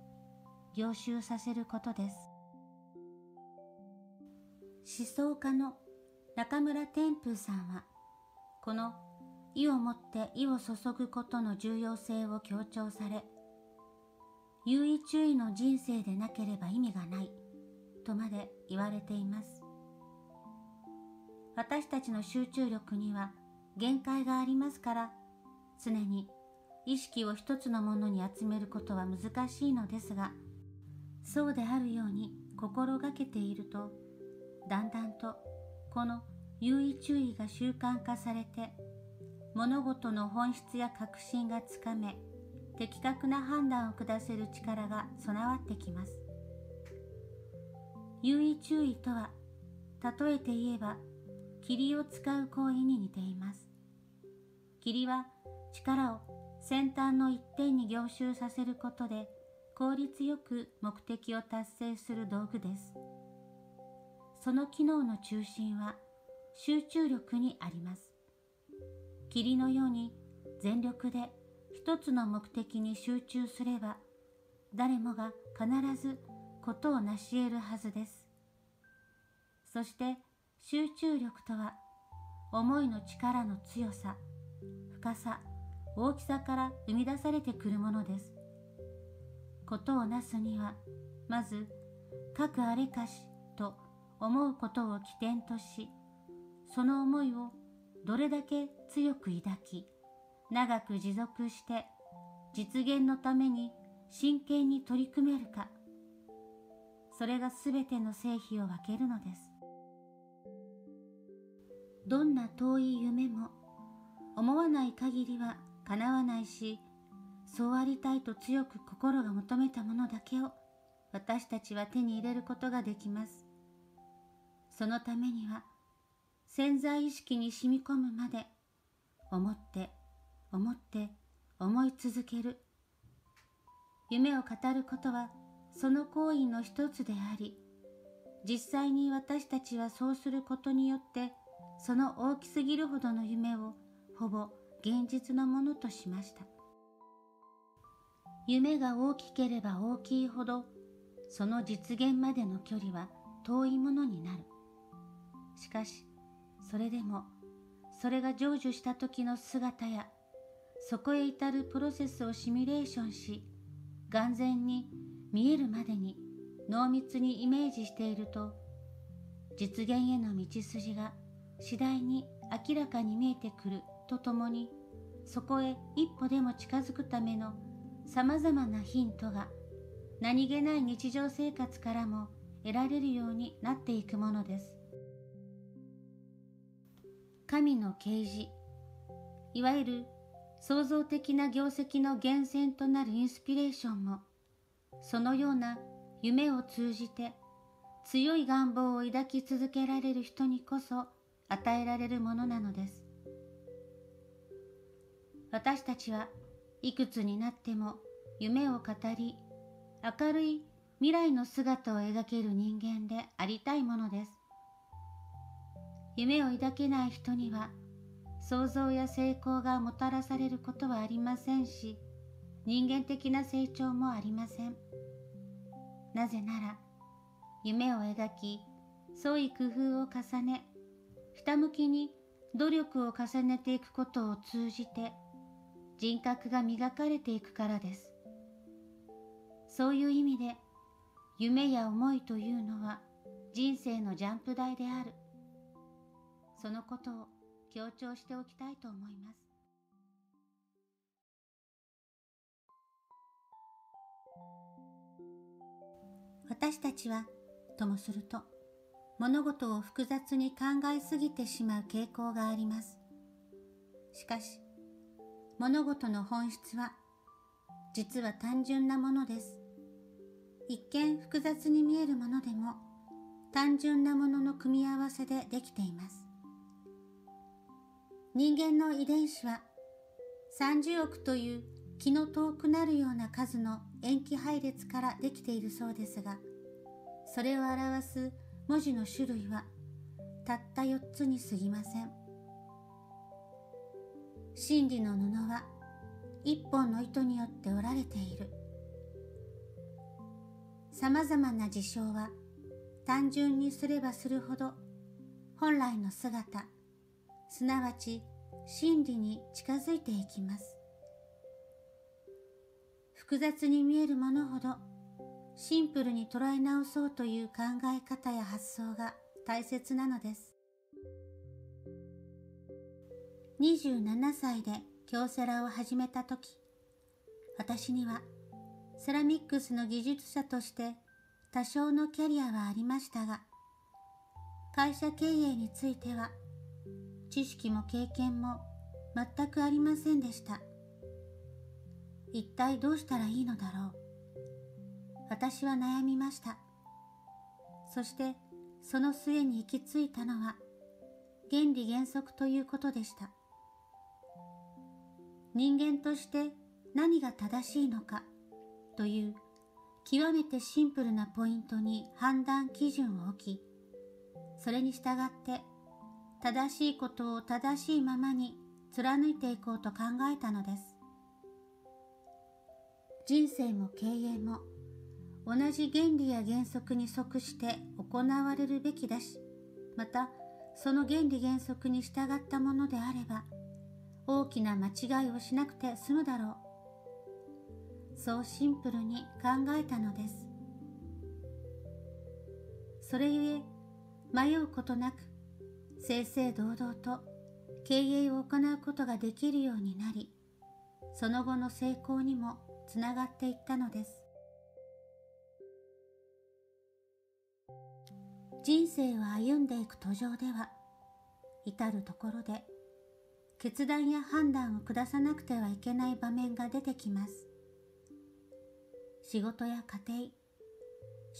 凝集させることです。思想家の中村天風さんはこの意をもって意を注ぐことの重要性を強調され優位注意の人生でなければ意味がないとまで言われています。私たちの集中力には限界がありますから常に意識を一つのものに集めることは難しいのですがそうであるように心がけているとだんだんとこの優位注意が習慣化されて物事の本質や確信がつかめ的確な判断を下せる力が備わってきます。優位注意とは例えて言えば霧を使う行為に似ています。霧は力を先端の一点に凝集させることで効率よく目的を達成する道具です。その機能の中心は集中力にあります。霧のように全力で一つの目的に集中すれば誰もが必ずことを成し得るはずです。そして集中力とは思いの力の強さ深さ大きさから生み出されてくるものです。ことをなすにはまず各あれかしと思うことを起点としその思いをどれだけ強く抱き長く持続して実現のために真剣に取り組めるか。それが全ての成否を分けるのです。どんな遠い夢も思わない限りは叶わないしそうありたいと強く心が求めたものだけを私たちは手に入れることができます。そのためには潜在意識に染み込むまで思って思って思い続ける。夢を語ることはその行為の一つであり実際に私たちはそうすることによってその大きすぎるほどの夢をほぼ現実のものとしました。夢が大きければ大きいほどその実現までの距離は遠いものになる。しかしそれでもそれが成就した時の姿やそこへ至るプロセスをシミュレーションし眼前に見えるまでに濃密にイメージしていると実現への道筋が次第に明らかに見えてくるとともにそこへ一歩でも近づくためのさまざまなヒントが何気ない日常生活からも得られるようになっていくものです。神の啓示いわゆる創造的な業績の源泉となるインスピレーションもそのような夢を通じて強い願望を抱き続けられる人にこそ与えられるものなのです。私たちはいくつになっても夢を語り明るい未来の姿を描ける人間でありたいものです。夢を抱けない人には想像や成功がもたらされることはありませんし人間的な成長もありません。なぜなら夢を描き創意工夫を重ねひたむきに努力を重ねていくことを通じて人格が磨かれていくからです。そういう意味で夢や思いというのは人生のジャンプ台である。そのことを強調しておきたいと思います。私たちはともすると物事を複雑に考えすぎてしまう傾向があります。しかし物事の本質は実は単純なものです。一見複雑に見えるものでも単純なものの組み合わせでできています。人間の遺伝子は30億という気の遠くなるような数の塩基配列からできているそうですがそれを表す文字の種類はたった4つに過ぎません。真理の布は一本の糸によって織られているさまざまな事象は単純にすればするほど本来の姿すなわち真理に近づいていきます。複雑に見えるものほどシンプルに捉え直そうという考え方や発想が大切なのです。27歳で京セラを始めた時、私にはセラミックスの技術者として多少のキャリアはありましたが、会社経営については知識も経験も全くありませんでした。一体どうしたらいいのだろう。私は悩みました。そしてその末に行き着いたのは原理原則ということでした。人間として何が正しいのかという極めてシンプルなポイントに判断基準を置き、それに従って正しいことを正しいままに貫いていこうと考えたのです。人生も経営も同じ原理や原則に即して行われるべきだし、またその原理原則に従ったものであれば、大きな間違いをしなくて済むだろう。そうシンプルに考えたのです。それゆえ、迷うことなく、正々堂々と経営を行うことができるようになり、その後の成功にもつながっていったのです。人生を歩んでいく途上では、至るところで決断や判断を下さなくてはいけない場面が出てきます。仕事や家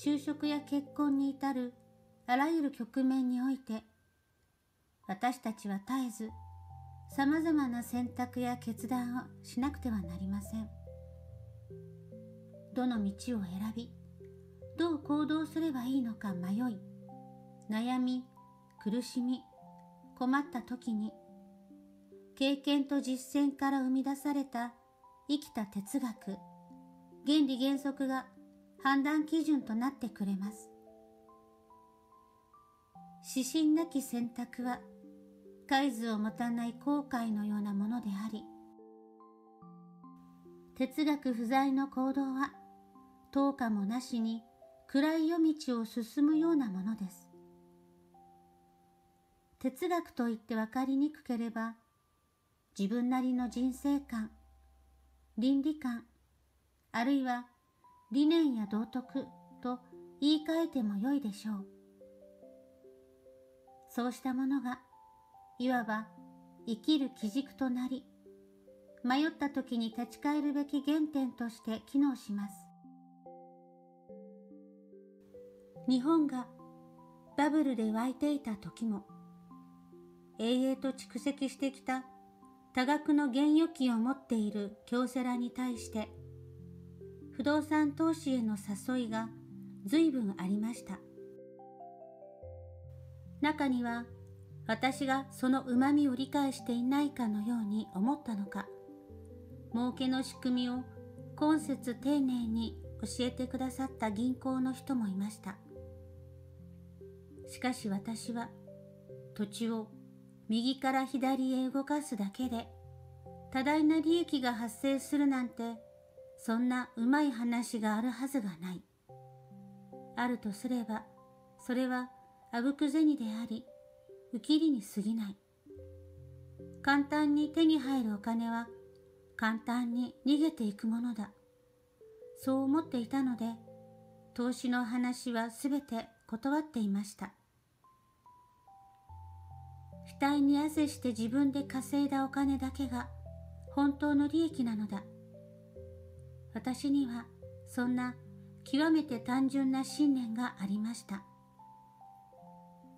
庭、就職や結婚に至るあらゆる局面において、私たちは絶えず様々な選択や決断をしなくてはなりません。どの道を選び、どう行動すればいいのか迷い、悩み、苦しみ、困った時に、経験と実践から生み出された生きた哲学、原理原則が判断基準となってくれます。指針なき選択は、海図を持たない後悔のようなものであり、哲学不在の行動は、等価もなしに暗い夜道を進むようなものです。哲学といって分かりにくければ、自分なりの人生観、倫理観、あるいは理念や道徳と言い換えてもよいでしょう。そうしたものが、いわば生きる基軸となり、迷った時に立ち返るべき原点として機能します。日本がバブルで湧いていた時も、永遠と蓄積してきた多額の現預金を持っている京セラに対して不動産投資への誘いが随分ありました。中には私がその旨味を理解していないかのように思ったのか儲けの仕組みを今節丁寧に教えてくださった銀行の人もいました。しかし私は土地を右から左へ動かすだけで多大な利益が発生するなんてそんなうまい話があるはずがない。あるとすればそれはあぶく銭でありうきりに過ぎない。簡単に手に入るお金は簡単に逃げていくものだ。そう思っていたので投資の話はすべて断っていました。額に汗して自分で稼いだお金だけが本当の利益なのだ。私にはそんな極めて単純な信念がありました。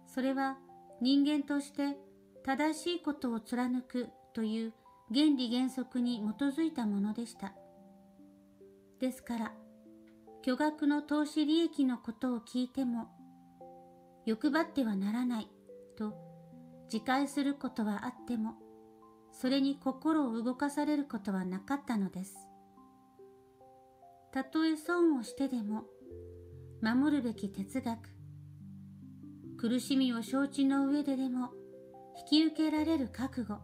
それは人間として正しいことを貫くという原理原則に基づいたものでした。ですから、巨額の投資利益のことを聞いても、欲張ってはならないと自戒することはあっても、それに心を動かされることはなかったのです。たとえ損をしてでも、守るべき哲学、苦しみを承知の上ででも引き受けられる覚悟、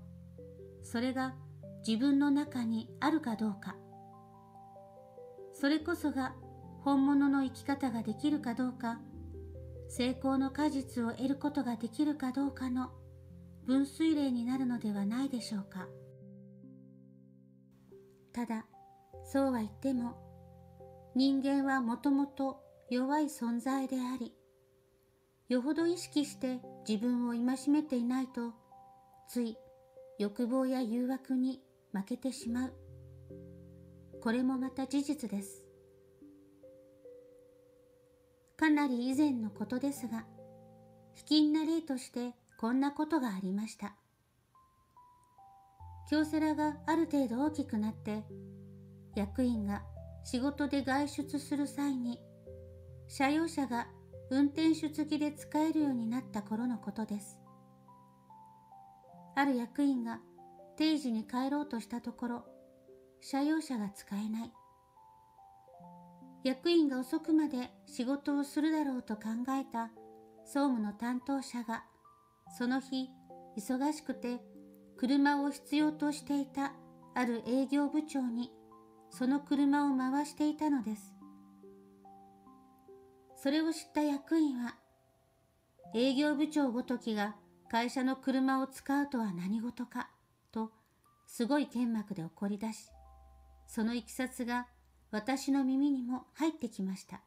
それが自分の中にあるかどうかそれこそが本物の生き方ができるかどうか成功の果実を得ることができるかどうかの分水嶺になるのではないでしょうか。ただそうは言っても人間はもともと弱い存在でありよほど意識して自分を戒めていないとつい欲望や誘惑に負けてしまう。これもまた事実です。かなり以前のことですが卑近な例としてこんなことがありました。京セラがある程度大きくなって役員が仕事で外出する際に車用車が運転手付きで使えるようになった頃のことです。ある役員が定時に帰ろうとしたところ車用車が使えない。役員が遅くまで仕事をするだろうと考えた総務の担当者がその日忙しくて車を必要としていたある営業部長にその車を回していたのです。それを知った役員は営業部長ごときが会社の車を使うとは何事かとすごい剣幕で怒り出しそのいきさつが私の耳にも入ってきました。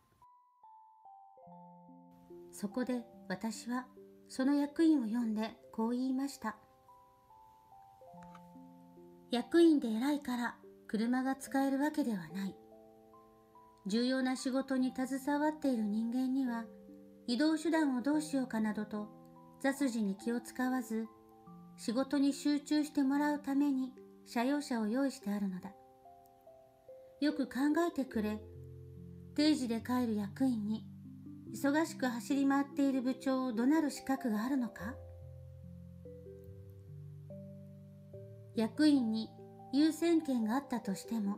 そこで私はその役員を呼んでこう言いました。役員で偉いから車が使えるわけではない。重要な仕事に携わっている人間には移動手段をどうしようかなどと雑事に気を使わず仕事に集中してもらうために車用車を用意してあるのだ。よく考えてくれ。定時で帰る役員に忙しく走り回っている部長を怒鳴る資格があるのか？役員に優先権があったとしても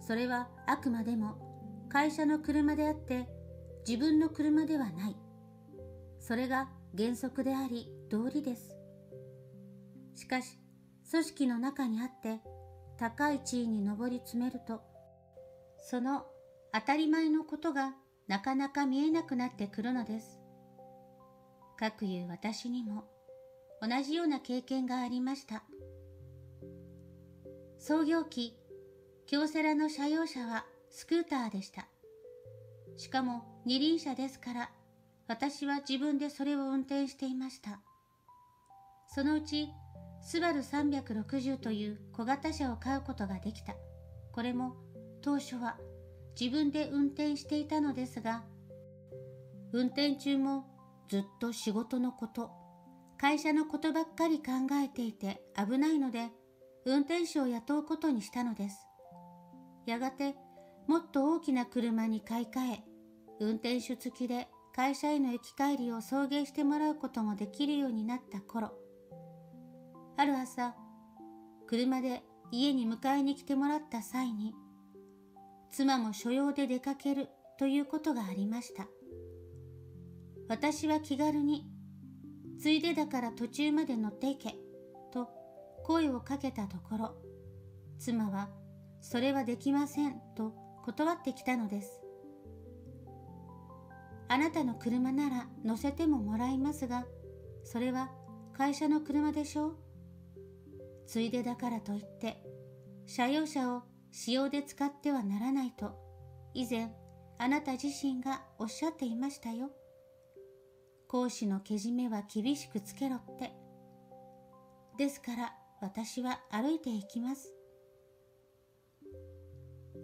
それはあくまでも会社の車であって自分の車ではない。それが原則であり道理です。しかし組織の中にあって高い地位に上り詰めるとその当たり前のことがなかなか見えなくなってくるのです。かくいう私にも同じような経験がありました。創業期京セラの車用車はスクーターでした。しかも二輪車ですから私は自分でそれを運転していました。そのうちスバル360という小型車を買うことができた。これも当初は自分で運転していたのですが運転中もずっと仕事のこと会社のことばっかり考えていて危ないので運転手を雇うことにしたのです。やがてもっと大きな車に買い替え運転手付きで会社への行き帰りを送迎してもらうこともできるようになった頃ある朝車で家に迎えに来てもらった際に妻も所用で出かけるということがありました。私は気軽についでだから途中まで乗っていけと声をかけたところ妻はそれはできませんと断ってきたのです。あなたの車なら乗せてももらいますがそれは会社の車でしょう。ついでだからといって車用車を使用で使ってはならないと以前あなた自身がおっしゃっていましたよ。講師のけじめは厳しくつけろって。ですから私は歩いていきます。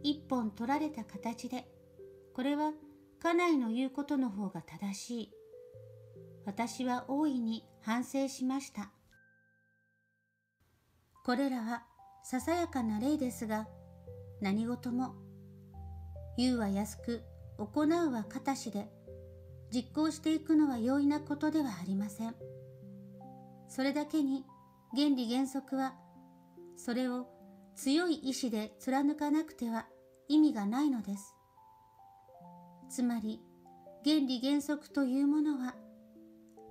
一本取られた形で、これは家内の言うことの方が正しい。私は大いに反省しました。これらはささやかな例ですが、何事も。言うは安く行うは堅しで実行していくのは容易なことではありません。それだけに原理原則はそれを強い意志で貫かなくては意味がないのです。つまり原理原則というものは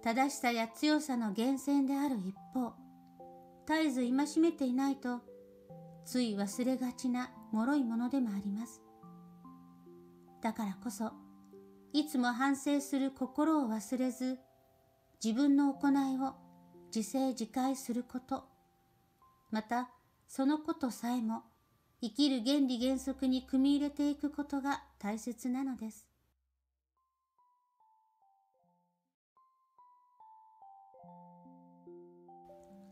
正しさや強さの源泉である一方絶えず戒めていないとつい忘れがちな脆いものでもあります。だからこそいつも反省する心を忘れず自分の行いを自制自戒することまたそのことさえも生きる原理原則に組み入れていくことが大切なのです。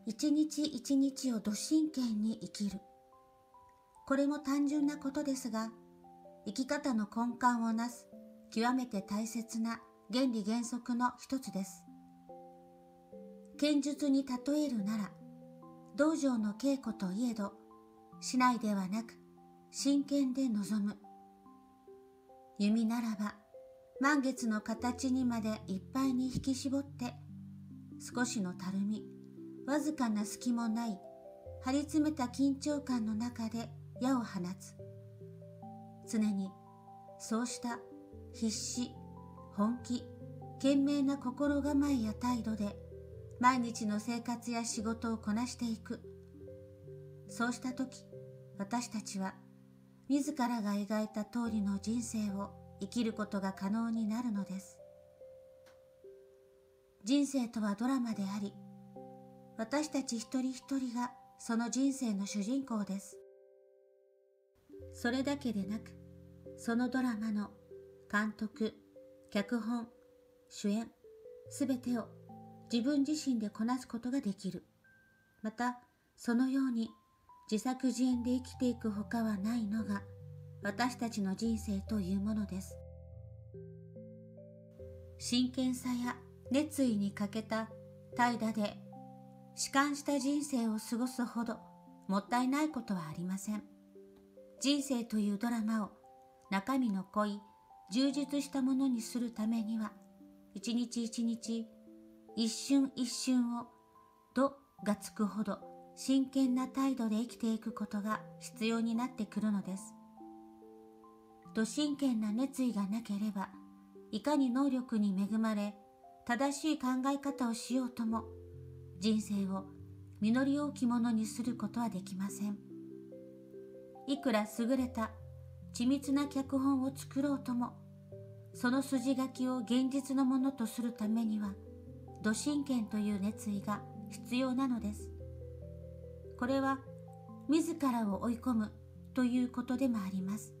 一日一日を土真剣に生きる。これも単純なことですが生き方の根幹をなす極めて大切な原理原則の一つです。剣術に例えるなら道場の稽古といえどしないではなく真剣で臨む。弓ならば満月の形にまでいっぱいに引き絞って少しのたるみわずかな隙もない張り詰めた緊張感の中で矢を放つ。常にそうした必死本気懸命な心構えや態度で毎日の生活や仕事をこなしていく。そうした時私たちは自らが描いた通りの人生を生きることが可能になるのです。人生とはドラマであり私たち一人一人がその人生の主人公です。それだけでなくそのドラマの監督脚本主演すべてを自分自身でこなすことができる。またそのように自作自演で生きていくほかはないのが私たちの人生というものです。真剣さや熱意に欠けた怠惰で弛緩した人生を過ごすほどもったいないことはありません。人生というドラマを中身の濃い充実したものにするためには一日一日一瞬一瞬を「度」がつくほど真剣な態度で生きていくことが必要になってくるのです。と真剣な熱意がなければいかに能力に恵まれ正しい考え方をしようとも人生を実り大きものにすることはできません。いくら優れた緻密な脚本を作ろうともその筋書きを現実のものとするためには土神剣という熱意が必要なのです。これは自らを追い込むということでもあります。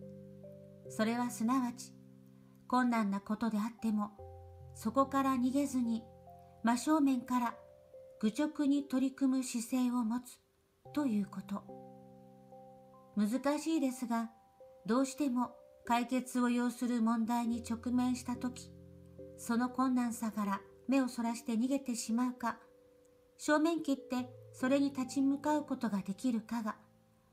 それはすなわち困難なことであってもそこから逃げずに真正面から愚直に取り組む姿勢を持つということ。難しいですがどうしても解決を要する問題に直面した時その困難さから目をそらして逃げてしまうか正面切ってそれに立ち向かうことができるかが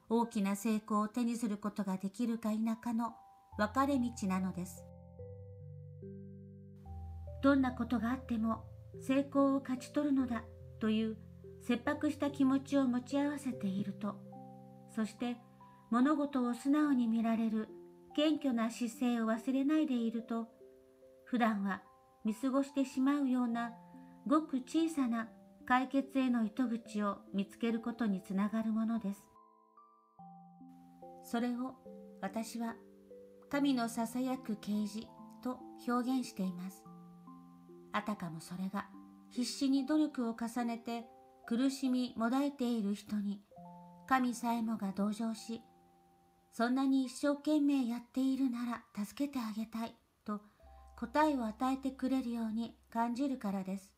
大きな成功を手にすることができるか否かの分かれ道なのです。どんなことがあっても成功を勝ち取るのだという切迫した気持ちを持ち合わせているとそして物事を素直に見られる謙虚な姿勢を忘れないでいると普段は見過ごしてしまうようなごく小さな解決への糸口を見つけることにつながるものです。それを私は神のささやく啓示と表現しています。あたかもそれが必死に努力を重ねて苦しみもだえている人に神さえもが同情し、そんなに一生懸命やっているなら助けてあげたいと答えを与えてくれるように感じるからです。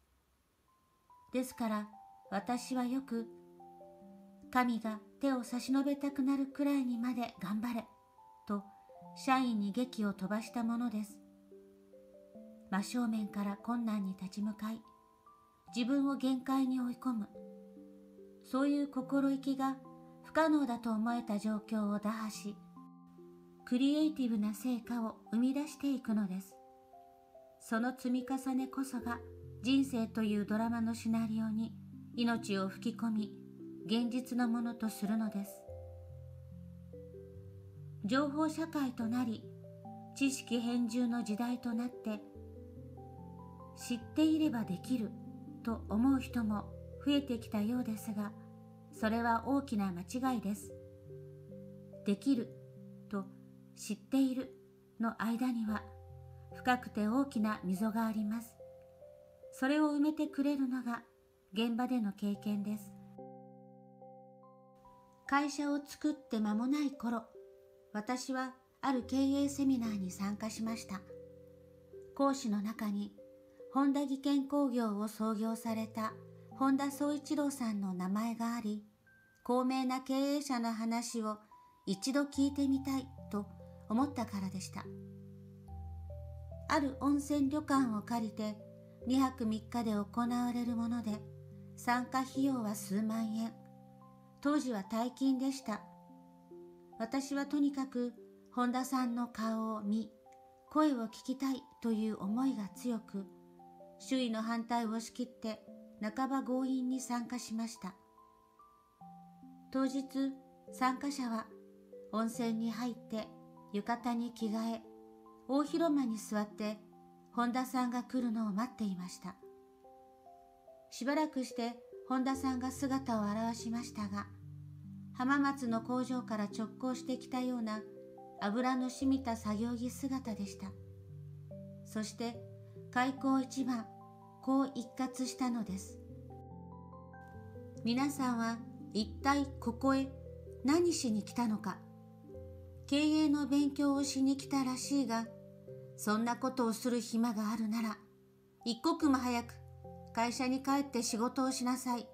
ですから私はよく神が手を差し伸べたくなるくらいにまで頑張れと社員に劇を飛ばしたものです。真正面から困難に立ち向かい自分を限界に追い込むそういう心意気が可能だと思えた状況を打破しクリエイティブな成果を生み出していくのです。その積み重ねこそが人生というドラマのシナリオに命を吹き込み現実のものとするのです。情報社会となり知識変重の時代となって知っていればできると思う人も増えてきたようですがそれは大きな間違いです。できると知っているの間には深くて大きな溝があります。それを埋めてくれるのが現場での経験です。会社を作って間もない頃、私はある経営セミナーに参加しました。講師の中に本田技研工業を創業された本田宗一郎さんの名前があり、高名な経営者の話を一度聞いてみたいと思ったからでした。ある温泉旅館を借りて2泊3日で行われるもので、参加費用は数万円。当時は大金でした。私はとにかく本田さんの顔を見、声を聞きたいという思いが強く、周囲の反対を押し切って半ば強引に参加しました。当日、参加者は温泉に入って浴衣に着替え、大広間に座って本田さんが来るのを待っていました。しばらくして本田さんが姿を現しましたが、浜松の工場から直行してきたような油の染みた作業着姿でした。そして開口一番、こう一括したのです。皆さんは一体ここへ何しに来たのか。経営の勉強をしに来たらしいが、そんなことをする暇があるなら、一刻も早く会社に帰って仕事をしなさい。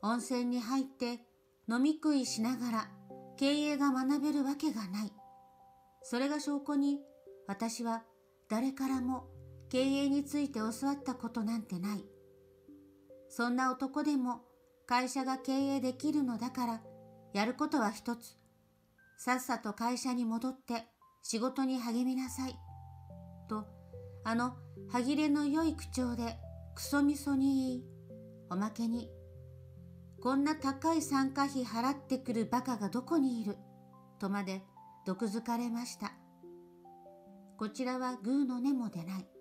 温泉に入って飲み食いしながら経営が学べるわけがない。それが証拠に私は誰からも経営について教わったことなんてない。そんな男でも会社が経営できるのだからやることは一つ。さっさと会社に戻って仕事に励みなさい。と、あの歯切れの良い口調でクソみそに言い、おまけにこんな高い参加費払ってくるバカがどこにいるとまで毒づかれました。こちらはグーの根も出ない。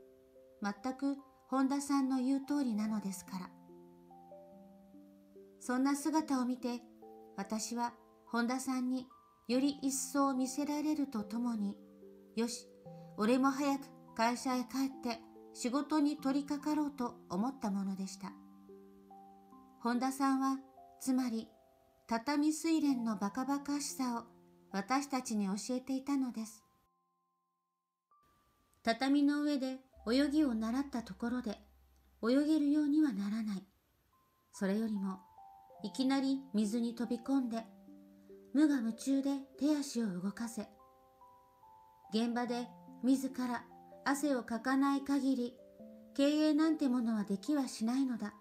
全く本田さんの言う通りなのですから。そんな姿を見て私は本田さんにより一層見せられるとともに、よし、俺も早く会社へ帰って仕事に取り掛かろうと思ったものでした。本田さんはつまり畳水蓮のバカバカしさを私たちに教えていたのです。畳の上で泳ぎを習ったところで泳げるようにはならない。それよりもいきなり水に飛び込んで無我夢中で手足を動かせ。現場で自ら汗をかかない限り経営なんてものはできはしないのだ。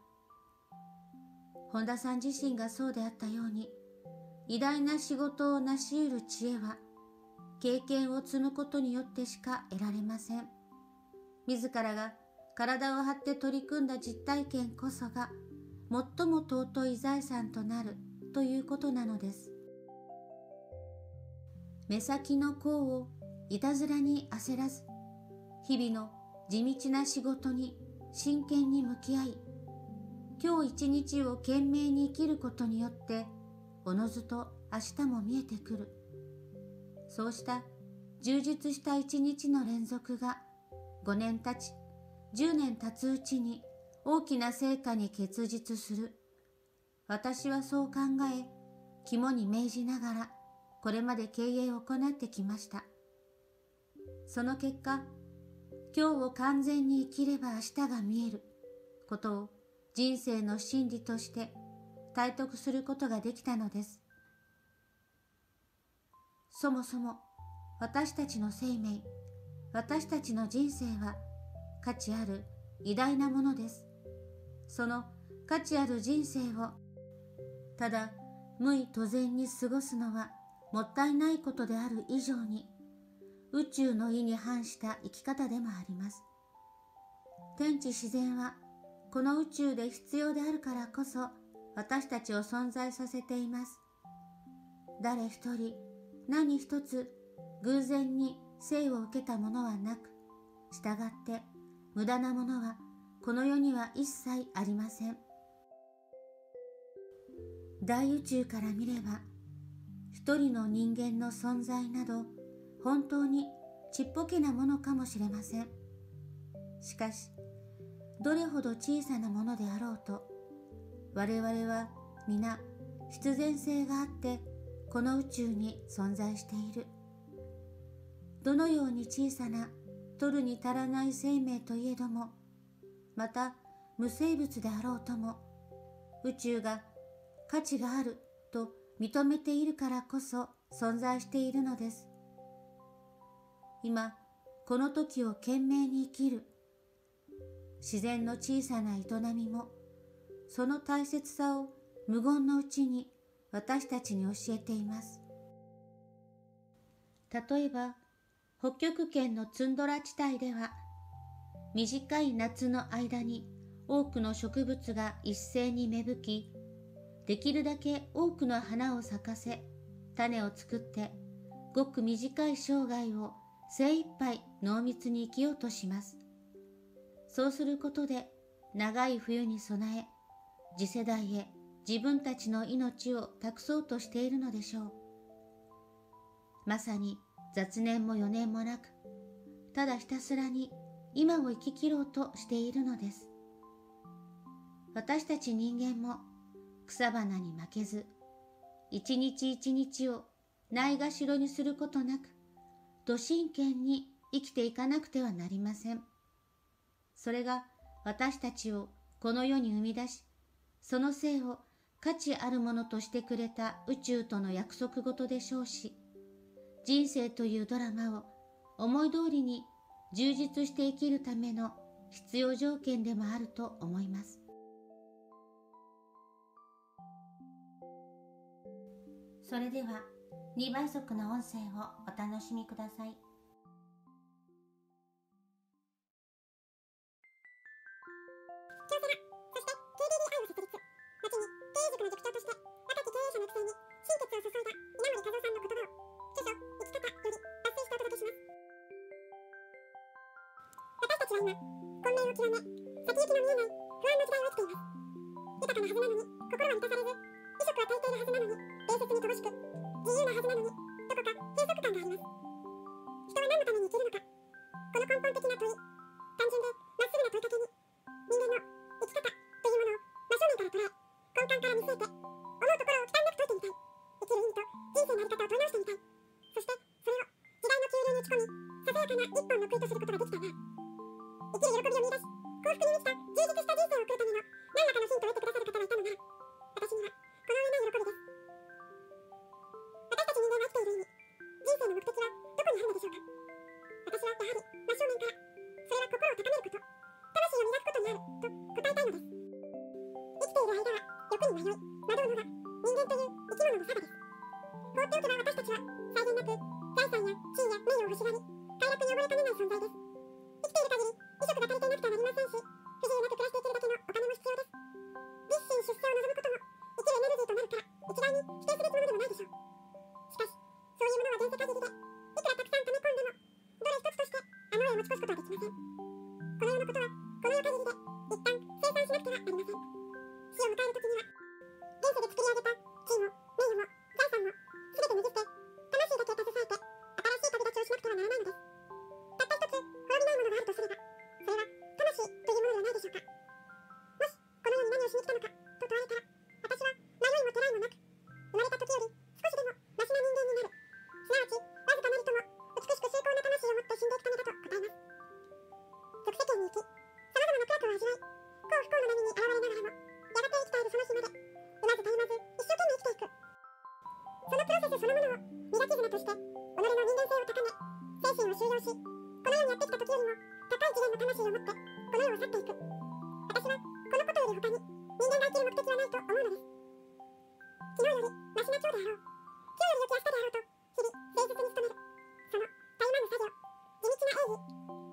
本田さん自身がそうであったように、偉大な仕事を成し得る知恵は、経験を積むことによってしか得られません。自らが体を張って取り組んだ実体験こそが、最も尊い財産となるということなのです。目先の功をいたずらに焦らず、日々の地道な仕事に真剣に向き合い、今日一日を懸命に生きることによっておのずと明日も見えてくるそうした充実した一日の連続が5年経ち10年経つうちに大きな成果に結実する。私はそう考え肝に銘じながらこれまで経営を行ってきました。その結果今日を完全に生きれば明日が見える。ことを人生の真理として体得することができたのです。そもそも私たちの生命、私たちの人生は価値ある偉大なものです。その価値ある人生をただ無意途然に過ごすのはもったいないことである以上に宇宙の意に反した生き方でもあります。天地自然はこの宇宙で必要であるからこそ私たちを存在させています。誰一人何一つ偶然に生を受けたものはなく、従って無駄なものはこの世には一切ありません。大宇宙から見れば一人の人間の存在など本当にちっぽけなものかもしれませんしかしどれほど小さなものであろうと我々は皆必然性があってこの宇宙に存在しているどのように小さな取るに足らない生命といえどもまた無生物であろうとも宇宙が価値があると認めているからこそ存在しているのです。今この時を懸命に生きる自然の小さな営みもその大切さを無言のうちに私たちに教えています。例えば北極圏のツンドラ地帯では短い夏の間に多くの植物が一斉に芽吹きできるだけ多くの花を咲かせ種を作ってごく短い生涯を精一杯濃密に生きようとします。そうすることで長い冬に備え次世代へ自分たちの命を託そうとしているのでしょう。まさに雑念も余念もなくただひたすらに今を生き切ろうとしているのです。私たち人間も草花に負けず一日一日をないがしろにすることなく土真剣に生きていかなくてはなりません。それが私たちをこの世に生み出しその性を価値あるものとしてくれた宇宙との約束事でしょうし人生というドラマを思い通りに充実して生きるための必要条件でもあると思いますそれでは2倍速の音声をお楽しみください。そして TBDI を設立。後に経営塾の塾長として若き経営者の育成に心血を注いだ稲森和夫さんの言葉を著書生き方より抜粋してお届けします。私たちは今、混迷を極め、先行きの見えない不安の時代を生きています。豊かなはずなのに心は満たされず、衣食は足りている。はずなのに伝説に乏しく、自由なはずなのに、どこか閉塞感があります。人は何のために生きる。のか、この根本的な問い、単純でまっすぐな問いかけに、人間の生き方というものを真正面から捉え、根幹から見据えて、思うところを忌憚なく解いてみたい。生きる意味と人生のあり方を問い直してみたい。そして、それを時代の急流に打ち込み、ささやかな一本の杭とすることができたら、生きる喜びを見出し、幸福に満ちた充実した人生を送るための何らかのヒントを得てくださる方がいたのな、私にはこの上ない喜びです。私たち人間が生きている意味、人生の目的はどこにあるのでしょうか私はやはり真正面から、それは心を高めること、魂を磨くことにあると答えたいのです。生きている間は欲に迷い、惑うのが人間という生き物の差です。放っておけば私たちは際限なく財産や地位や名誉を欲しがり、快楽に溺れかねない存在です。生きている限り、衣食が足りていなくてはなりませんし、不自由なく暮らしていけるだけのお金も必要です。立身出世を望むことも生きるエネルギーとなるから一概に否定すべきものでもないでしょう。しかし、そういうものは現世限りで、いくらたくさん溜め込んでも、どれ一つとしてあの世を持ち越すことはできたら、生きている限りで、一旦生産しなくてはなりません、死を迎える時には、現世で作り上げた地位も、名誉も、財産も、すべて脱ぎ捨て、魂だけ携えて、新しい旅立ちをしなくてはならないのです。たった一つ、滅びないものがあるとすれば、それは、魂というものではないでしょうか。もし、この世に何をしに来たのか、と問われたら、私は迷いもてらいもなく、生まれた時より少しでもマシな人間になる。すなわち、わずかなりとも美しく崇高な魂を持って死んでいくためだと答えます。俗世間に行き、様々な苦楽を味わい、幸不幸の波に現れながらも、やがて生き絶えるその日まで、産まずたゆまず一生懸命生きていく。そのプロセスそのものを磨き綱として、己の人間性を高め、精神を収容し、この世にやってきた時よりも高い次元の魂を持って、この世を去っていく。私は、このことより他に、人間が生きる目的はないと思うのです。昨日よりマシな今日であろう。今日より良き明日であろうと、日々誠実に努める。その、たゆまぬ作業、地道な営義、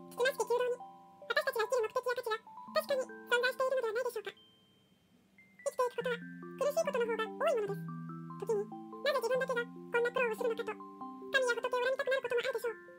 つつましき求道に、私たちが生きる目的や価値は、確かに存在しているのではないでしょうか。生きていくことは、苦しいことの方が多いものです。時に、なぜ自分だけがこんな苦労をするのかと、神や仏を恨みたくなることもあるでしょう。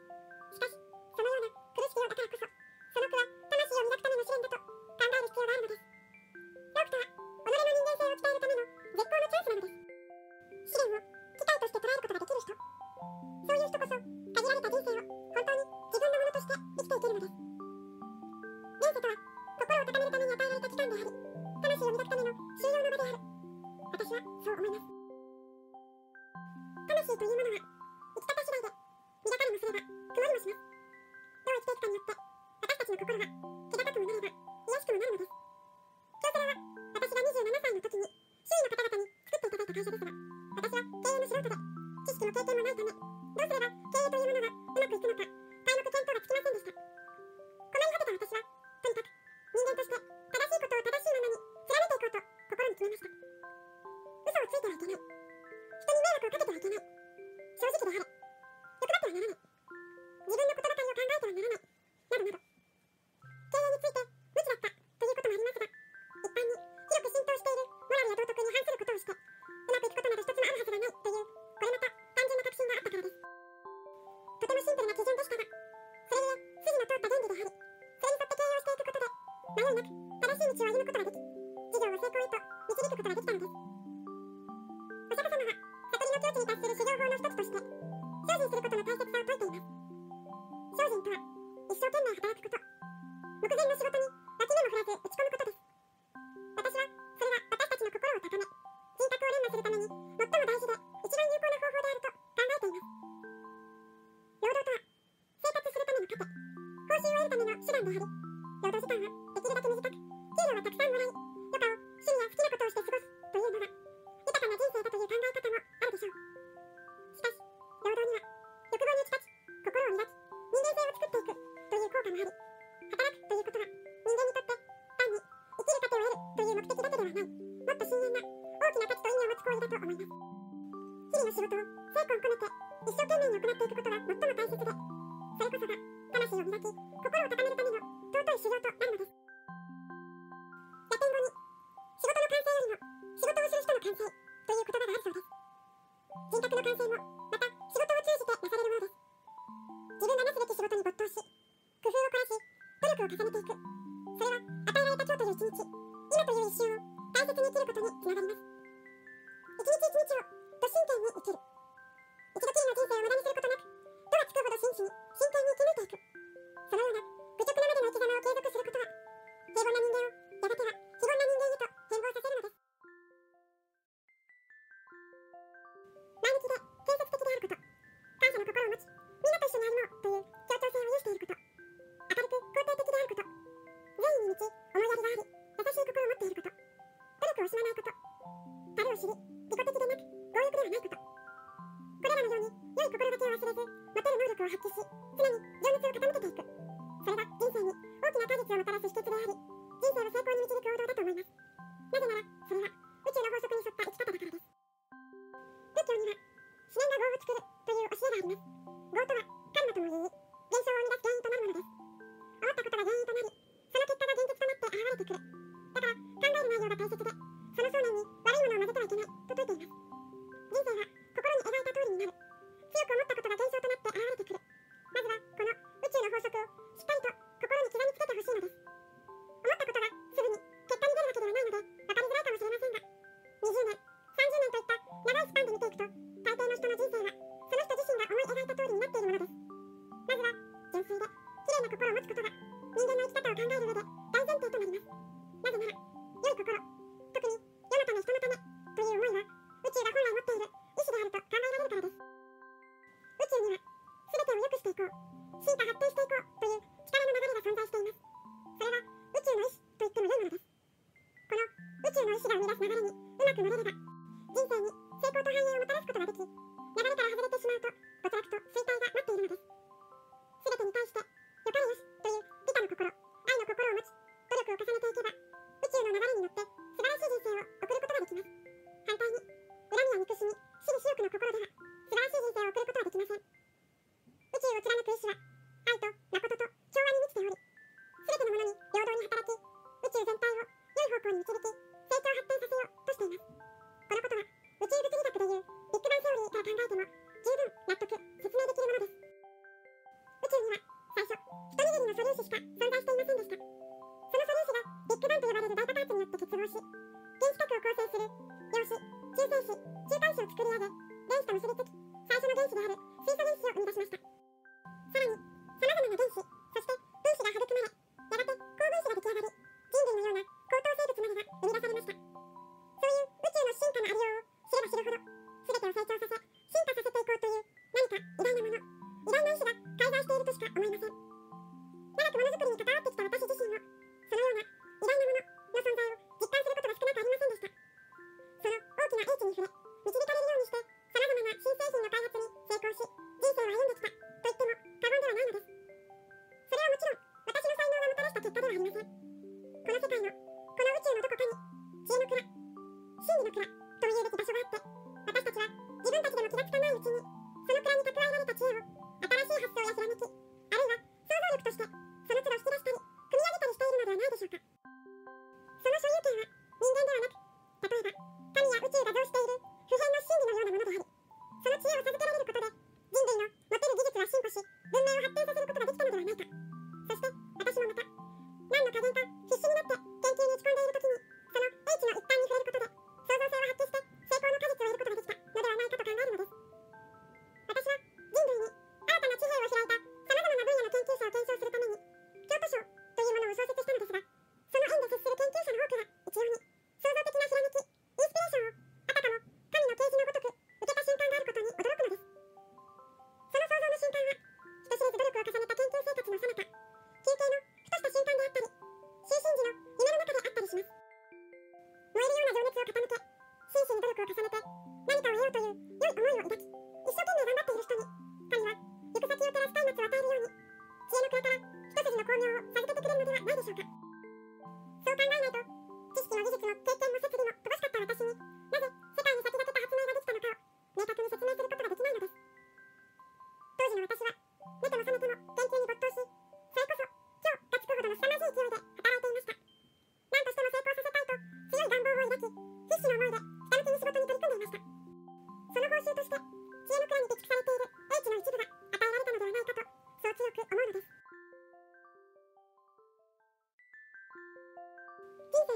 稽古をこなて一生懸命に行っていくことが最も大切でそれこそが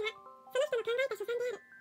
はその人の考えた所存である。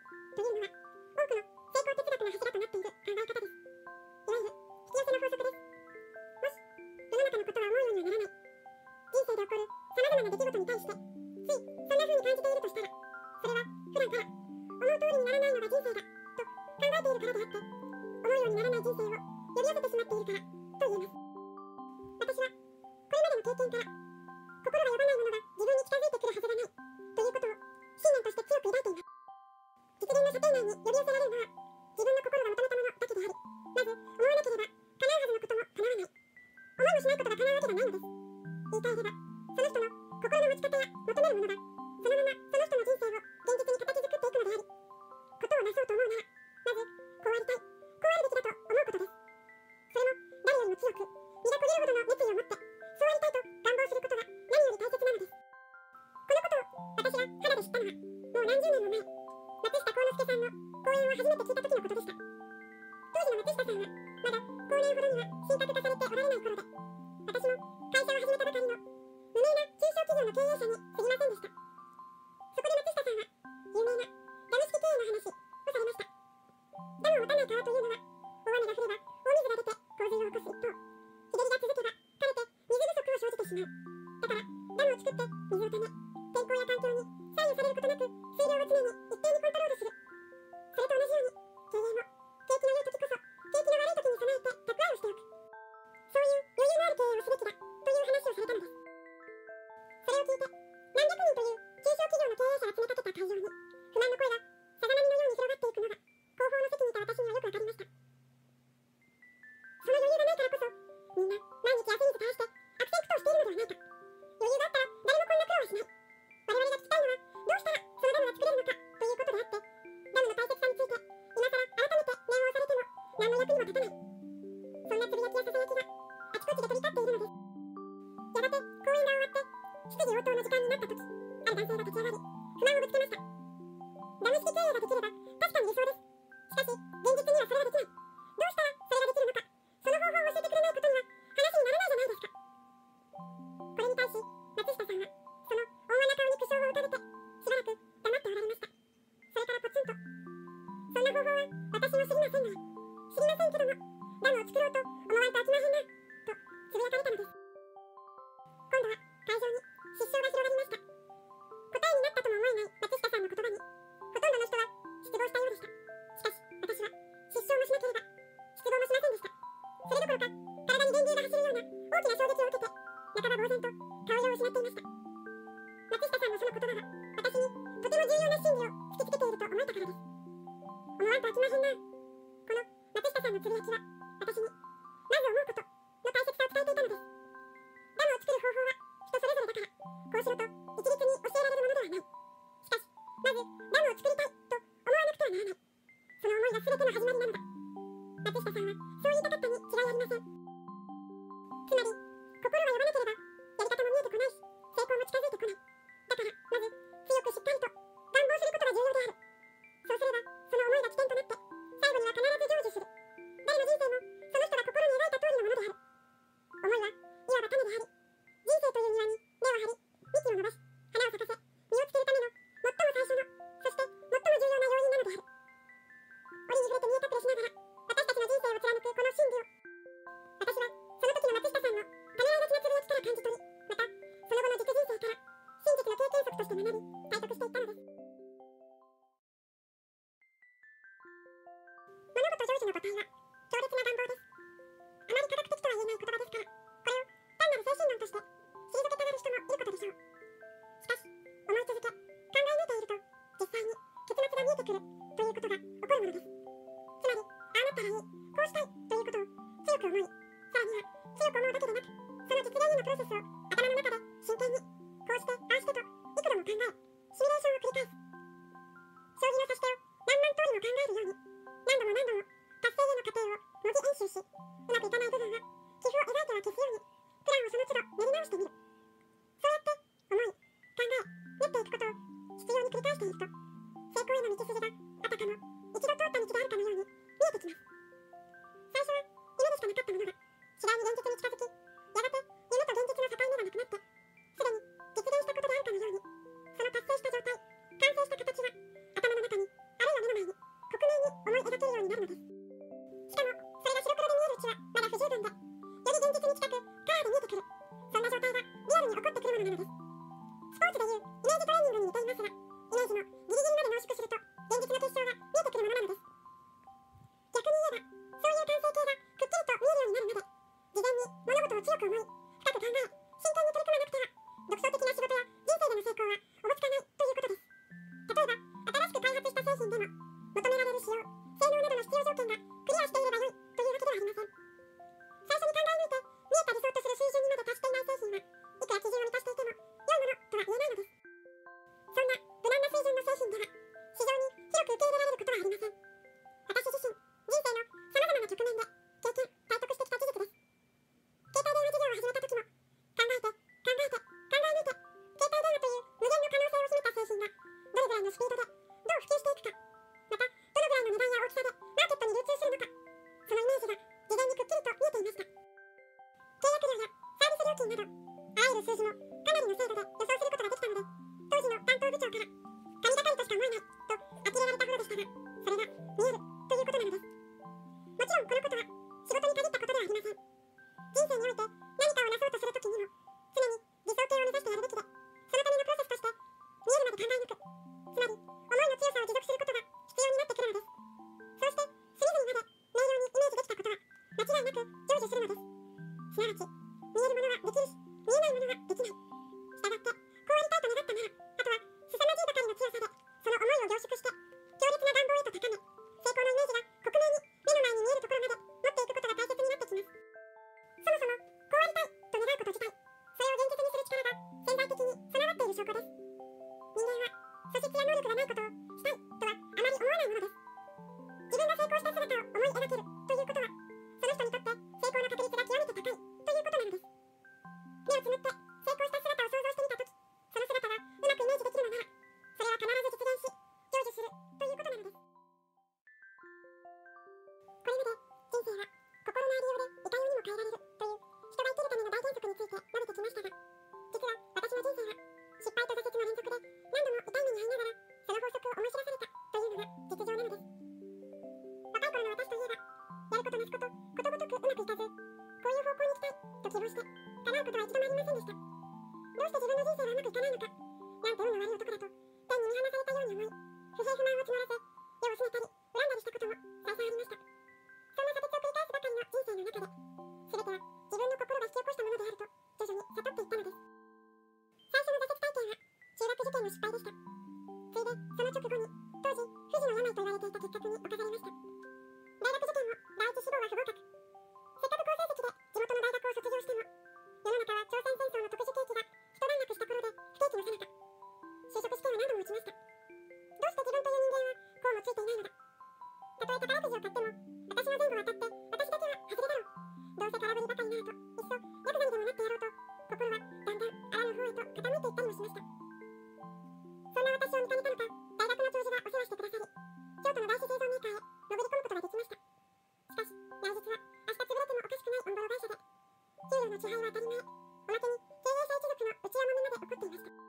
自分の人生がうまくいかないのかなんて運の悪い男だと天に見放されたように思い不平不満を募らせ世をすねたり恨んだりしたことも再三ありました。そんな差別を繰り返すばかりの人生の中で全ては自分の心が引き起こしたものであると徐々に悟っていったのです。最初の挫折体験は中学受験の失敗でした。ついでその直後に当時不治の病と言われていた結核に侵されました。大学受験も第一志望は不合格。せっかく好成績で地元の大学を卒業しても世の中は朝鮮戦争の特殊景気が一なくした頃で不景気のさなか就職試験は何度も落ちました。どうして自分という人間はこうもついていないのだ。たとえ宝くじを買っても私の前後を当たって私だけは外れだろうどうせ空振りばかりになるといっそヤクザにでもなってやろうと心はだんだん荒らぬ方へと傾いていったりもしました。そんな私を見かねたのか大学の教授がお世話してくださり京都の外資製造メーカーへ潜り込むことができました。しかし来日は明日潰れてもおかしくない音棒会社で給料の支配は当たり前。おまけに経営者一族の内輪もめまで起こっていました。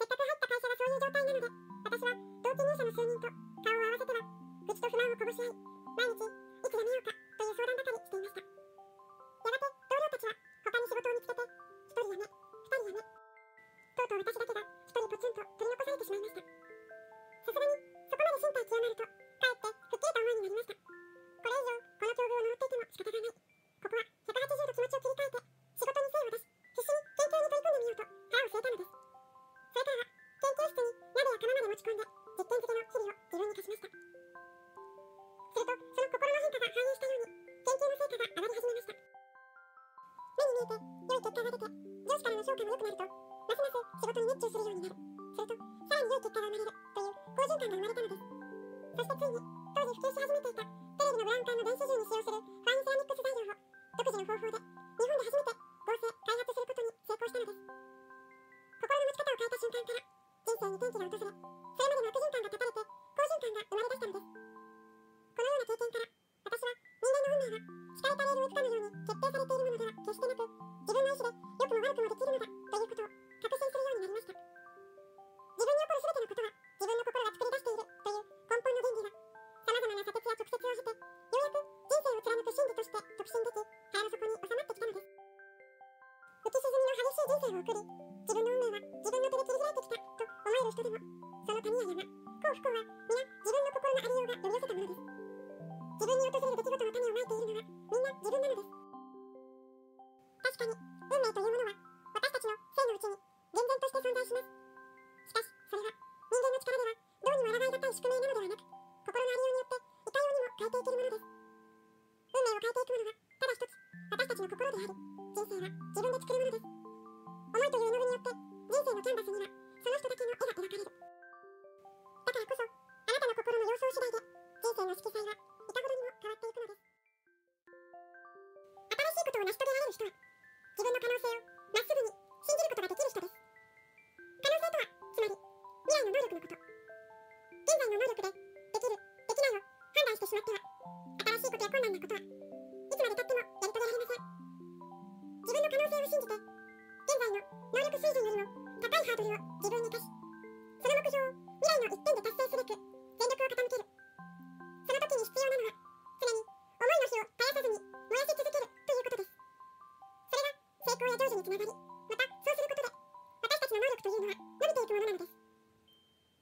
せっかく入った会社がそういう状態なので私は同期入社の数人と顔を合わせては愚痴と不満をこぼし合い毎日いつ辞めようかという相談ばかりしていましたやがて同僚たちは他に仕事を見つけて一人辞め二人辞めとうとう私だけが一人ポツンと取り残されてしまいましたさすがにそこまで身体極まるとかえって吹っ切れた思いになりました。これ以上この境遇を呪っていても仕方がないここは180度気持ちを切り替えて仕事に精を出し必死に研究に取り組んでみようと腹を据えたのですそれからは研究室に鍋や釜まで持ち込んで実験漬けの日々を自分に課しましたするとその心の変化が反映したように研究の成果が上がり始めました目に見えて良い結果が出て上司からの評価も良くなるとますます仕事に熱中するようになる。するとさらに良い結果が生まれるという好循環が生まれたのです。そしてついに当時普及し始めていたテレビのブラウン管の電子銃に使用するファインセラミックス材料を独自の方法で日本で初めて合成開発することに成功したのです。心の持ち方を変えた瞬間から人生に転機が訪れそれまでの悪循環が断たれて好循環が生まれ出したのです。このような経験から私は人間の運命は敷かれたレールを行くかのように決定されているものでは決してなく自分の意志で良くも悪くもできるのだということを確信するようになりました。自分に起こる全てのことは自分の心が作り出しているという根本の原理がさまざまな挫折や直接を経てようやく人生を貫く真理として特進でき腹の底に収まってきたのです。浮き沈みの激しい人生を送り自分の運命は自分の手で切り開いてきたと思える人でもその谷や山幸不幸は皆自分の心のありようが呼び寄せたものです自分に訪れる出来事の種をまいているのはみんな自分なのです確かに運命というものは私たちの生のうちに厳然として存在しますしかしそれは人間の力ではどうにも抗いがたい宿命なのではなく心のありようによっていかようにも変えていけるものです。運命を変えていくものはただ一つ私たちの心であり人生は自分で作るものです。思いという絵の具によって人生のキャンバスにはその人だけの絵が描かれる。だからこそあなたの心の様相次第で人生の色彩はいかほどにも変わっていくのです。新しいことを成し遂げられる人は自分の可能性をまっすぐに信じることができる人です。可能性とはつまり未来の能力のこと。現在の能力できるできないを判断してしまっては新しいことや困難なことはいつまでたってもやり遂げられません。自分の可能性を信じて現在の能力水準よりも高いハードルを自分に課しその目標を未来の一点で達成すべく全力を傾けるその時に必要なのは常に思いの火を絶やさずに燃やし続けるということですそれが成功や成就につながりまたそうすることで私たちの能力というのは伸びていくものなのです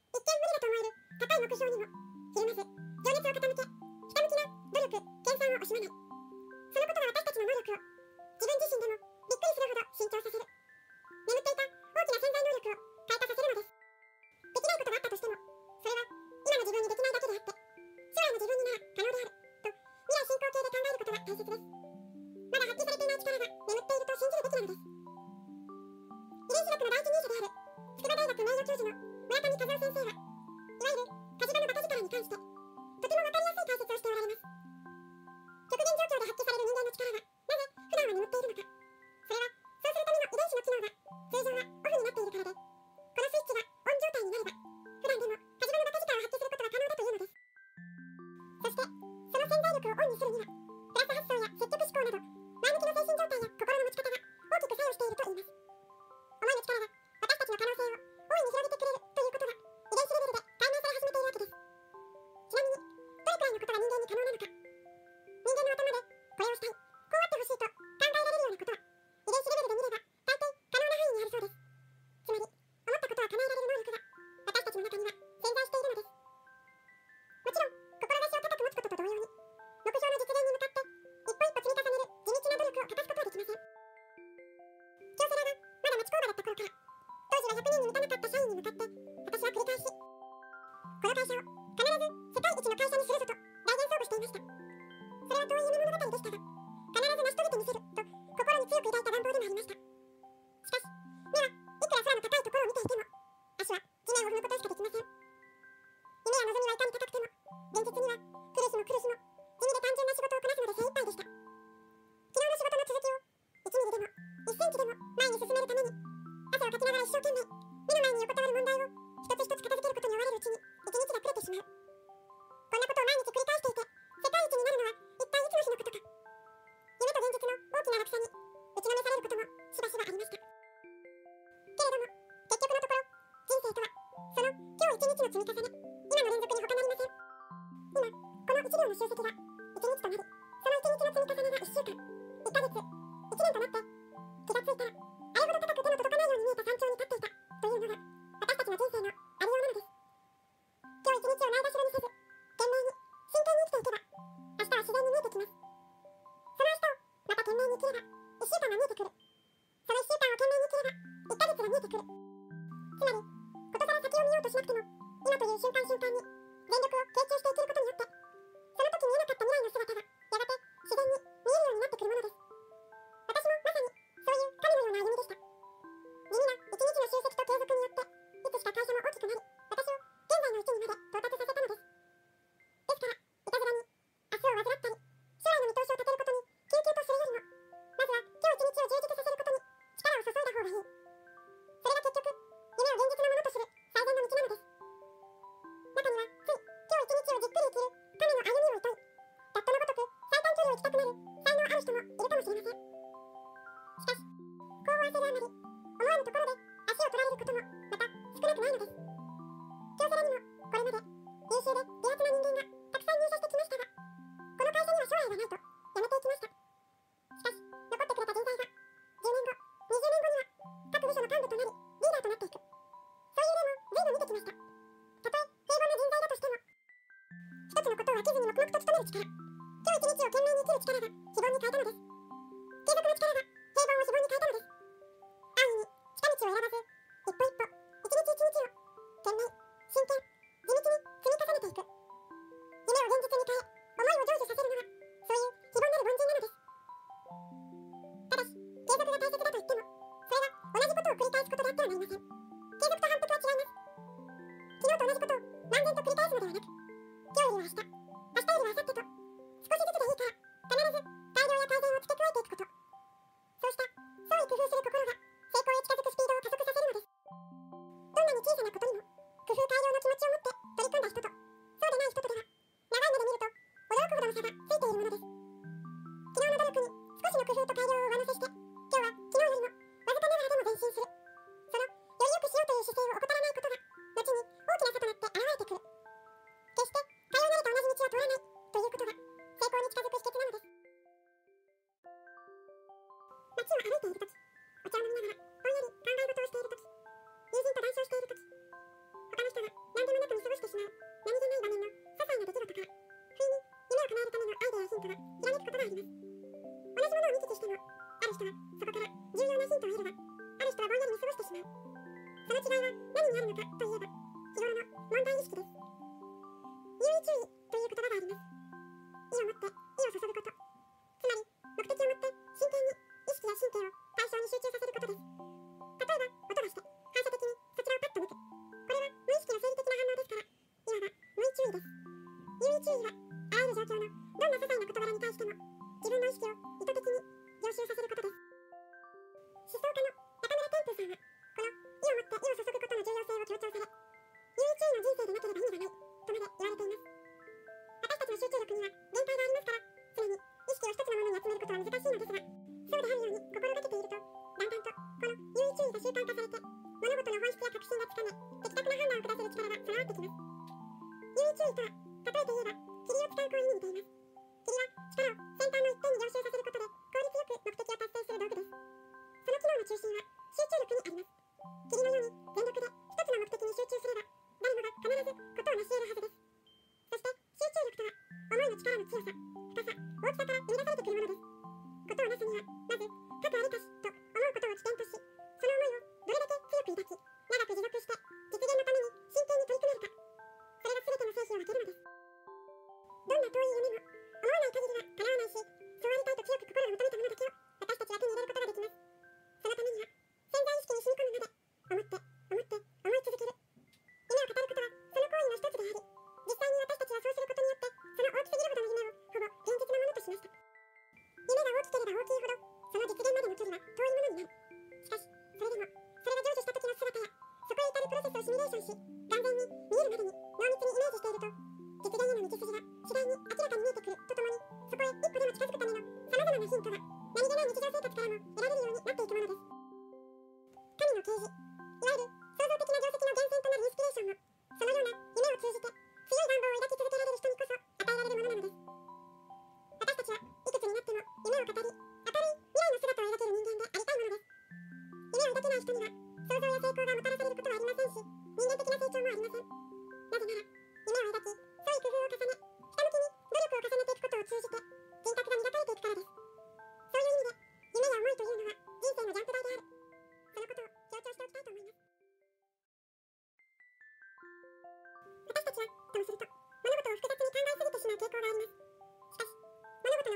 一見無理だと思える高い目標にもひるまず情熱を傾けひたむきな努力研鑽を惜しまないそのことが私たちの能力を自分自身でもびっくりす。るほど伸長させる眠っていた大きな潜在能力を開花させるのです。できないことがあったとしてもそれは今の自分にできないだけであって将来の自分になら可能であると未来進行形で考えることが大切です。まだ発揮されていない力が眠っていると信じるべきなのです。遺伝子学の第一人者である筑波大学名誉教授の村上和夫先生はいわゆる火事場のバカ力に関してとてもわかりやすい解説をしておられます。極限状況で発揮される人間の力がなぜ普段は眠っているのかそれはそうするための遺伝子の機能が通常はオフになっているからですこのスイッチがオン状態になれば普段でも火事場のバカ力を発揮することが可能だというのです。そしてその潜在力をオンにするにはプラス発想や積極思考など前向きな精神状態や心の持ち方が大きく作用していると言います。思いの力が私たちの可能性を大いに広げてくれるどれくらいのことが人間に可能なのか人間の頭でこれをしたいこうあってほしいと考えられるようなことは遺伝子レベルで見れば大抵可能な範囲にあるそうです。つまり思ったことは叶えられる能力が私たちの中には潜在しているのです。もちろん志を高く持つことと同様に目標の実現に向かって一歩一歩積み重ねる地道な努力を欠かす。ことはできません京セラがまだ町工場だった頃から当時は100人に満たなかった社員に向かって私は繰り返しこの会社を必ず世界一の会社にす。るぞと幻想としていましたそれは遠い夢物語でしたが必ず成し遂げてみせると心に強く抱いた願望でもありました。しかし目はいくら空の高いところを見ていても足は地面を踏むことしかできません。夢や望みはいかに高くても現実には苦しも苦しも地味で単純な仕事をこなすので精一杯でした。昨日の仕事の続きを1ミリでも1センチでも前に進めるために汗をかきながら一生懸命目の前に横たわる問題を一つ一つ片付けることに追われるうちに一日が暮れてしまう。こんなことを毎日繰り返していて、世界一になるのは一体いつの日のことか。夢と現実の大きな落差に打ちのめされることもしばしばありました。けれども、結局のところ、人生とは、その今日一日の積み重ね、今の連続に他なりません。今、この1秒の集積が1日となり、その1日の積み重ねが1週間、1ヶ月、1年となって、気がついたら、あれほど高く手の届かないように見えた山頂に立っていた、というのが、私たちの人生のに切れば1週間が見えてくるその1週間を懸命に切れば1ヶ月が見えてくるつまりことさら先を見ようとしなくても今という瞬間瞬間に全力を傾注していけることによってその時見えなかった未来の姿がやがて自然に見えるようになってくるものです私もまさにそういう神のような歩みでした地味な一日の集積と継続によっていつしか会社も大きくなり私を現在の域にまで到達させたのですですからいたずらに明日を患ったり将来の見通しを立てることに救急とするよりもまずは今日一日を充実させることに力を注いだ方がいい。それが結局、夢を現実のものとする最善の道なのです。中には、つい今日一日をじっくり生きる神の歩みを問い、ラットのごとく最短距離を行きたくなる才能ある人もいるかもしれません。しかし、こう焦るあまり、思わぬところで足を取られることもまた少なくないのです。京セラにもこれまで優秀で微厚な人間がたくさん入社してきましたが、この会社には将来がないと力の力が平凡を希望に変えたのです。安易に近道を選ばず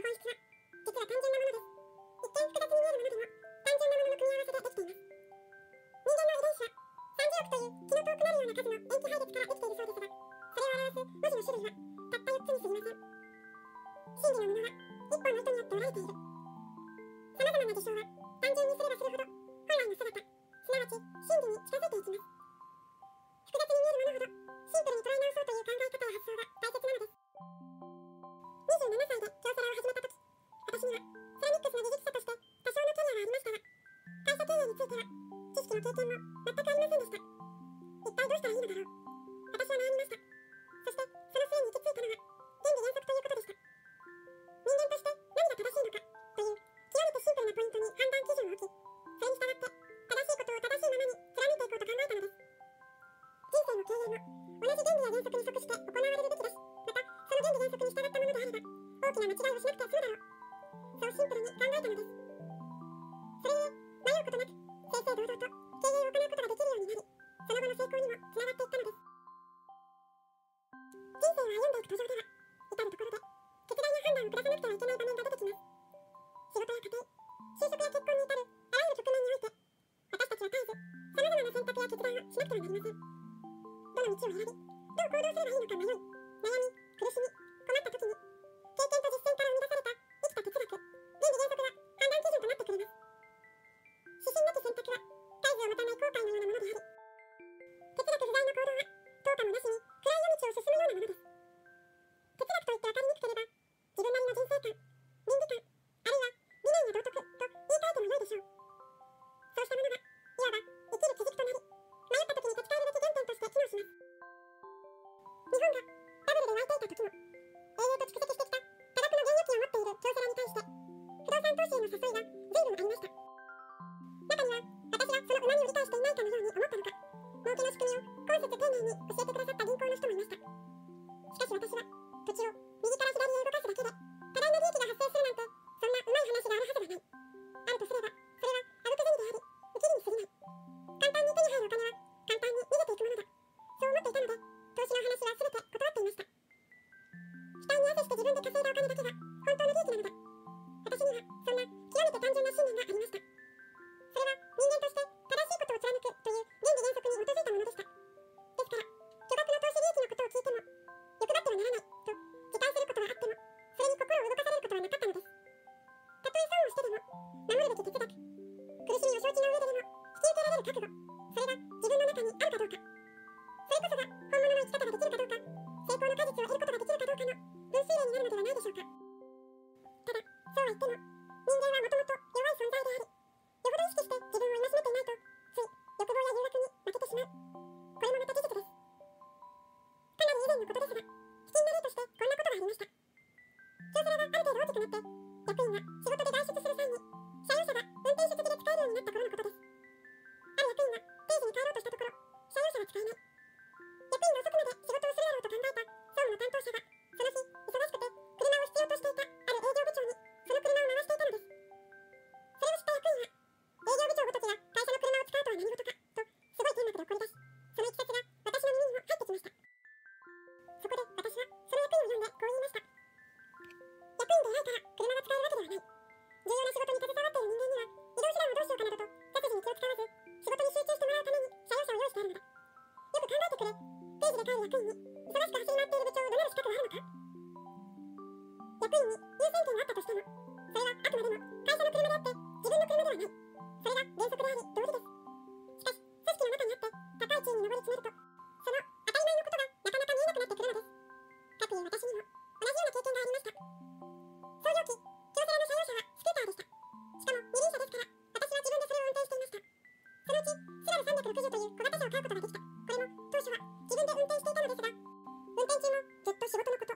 本質は実は単純なものです一見複雑に見えるものでも単純なものの組み合わせでできています人間の遺伝子は30億という気の遠くなるような数の塩基配列からできているそうですがそれを表す文字の種類はたった4つに過ぎません真理の布は一本の糸によって織られているさまざまな事象は単純にすればするほど本来の姿。すなわち真理に近づいていきます複雑に見えるものほどシンプルに捉え直そうという考え方や発想が大切なのです。歳で京セラを始めた時私にはセラミックスの技術者として多少のキャリアはありましたが会社経営については知識も経験も全くありませんでした一体どうしたらいいのだろう私は悩みましたそしてその末に行き着いたのが原理原則ということでした人間として何が正しいのかという極めてシンプルなポイントに判断基準を置きそれに従って正しいことを正しいままに貫いていこうと考えたのです人生の経営も同じ原理や原則に即して行われるべきです。原理原則に従ったものであれば大きな間違いをしなくて済むだろう。そうシンプルに考えたのです。それゆえ迷うことなく正々堂々と経営を行うことができるようになりその後の成功にもつながっていったのです。人生を歩んでいく途上では至る所で決断や判断を下さなくてはいけない場面が出てきます。仕事や家庭就職や結婚に至るあらゆる局面において私たちは絶えずさまざまな選択や決断をしなくてはなりません。どの道を選びどう行動すればいいのか迷い悩み苦しみ困った時に経験と実践から生み出された生きた哲学原理原則が判断基準となってくれます指針なき選択は大事を持たない後悔のようなものであり哲学不在の行動は等価もなしに暗い夜道を進むようなものです哲学といって分かりにくければ自分なりの人生観倫理観あるいは理念や道徳と言い換えてもよいでしょうそうしたものがいわば生きる基軸となり迷った時に立ち返るべき原点として機能します日本がバブルで湧いていた時も永遠と蓄積してきた多額の現預金を持っている京セラに対して不動産投資への誘いが随分ありました中には私がその旨味を理解していないかのように思ったのか儲けの仕組みを今節丁寧に教えてくださった銀行の人もいましたしかし私は土地を右から左へ動かすだけで多大な利益が発生するなんてそんなうまい話があるはずがない。あるとすればそれはあるく銭であり生きるに過ぎない。簡単に手に入るお金は簡単に逃げていくものだ。そう思っていたので投資の話は全て断っていました。額に汗して自分で稼いだお金だけが本当の利益なのだ。私にはそんな極めて単純な信念がありました。それは人間として正しいことを貫くという原理原則に基づいたもの。でしたですから巨額の投資利益のことを聞いても欲張ってはならないと自戒することはあってもそれに心を動かされることはなかったのですたとえ損をしてでも守るべき哲学苦しみを承知の上ででも引き受けられる覚悟それが自分の中にあるかどうか。それこそが本物の生き方ができるかどうか成功の果実を得ることができるかどうかの分水嶺になるのではないでしょうかただそうは言っても人間はもともと弱い存在でありよほど意識して自分を戒めていないとつい欲望や誘惑に負けてしまうこれもまた事実ですかなり以前のことですが危険な例としてこんなことがありました京セラがある程度大きくなって役員が仕事で外出する際に社用車が運転手付きで使えるようになった頃のことですある役員が定時に帰ろうとしたところ社用車が使えない。役員が遅くまで仕事をするだろうと考えた総務の担当者がその日忙しくて車を必要としていたある営業部長にその車を回していたのですそれを知った役員は営業部長ごときが会社の車を使うとは何事かとすごい天幕で怒り出しそのいきさつが私の耳にも入ってきましたそこで私はその役員を呼んでこう言いました役員で偉いから車が使えるわけではない重要な仕事に携わっている人間には移動手段をどうしようかなどと背筋に気を使わず仕事に集中してもらうために車用車を用意してあるのだよく考えてくれ。ページで買う役員に忙しく走り回っている部長を名乗る資格があるのか役員に優先権があった。としてもそれはあくまでも会社の車であって自分の車ではないそれが原則であり道理ですしかし組織の中にあって高い地位に上り詰めるとその当たり前のことがなかなか見えなくなってくるのですかくいう私にも同じような経験がありました創業期京セラの社用者はスクーターでしたしかも二輪車ですから私は自分でそれを運転していましたそのうちスラル360という小型車を買うことができたこれも当初は自分で運転していたのですが運転中もずっと仕事のこと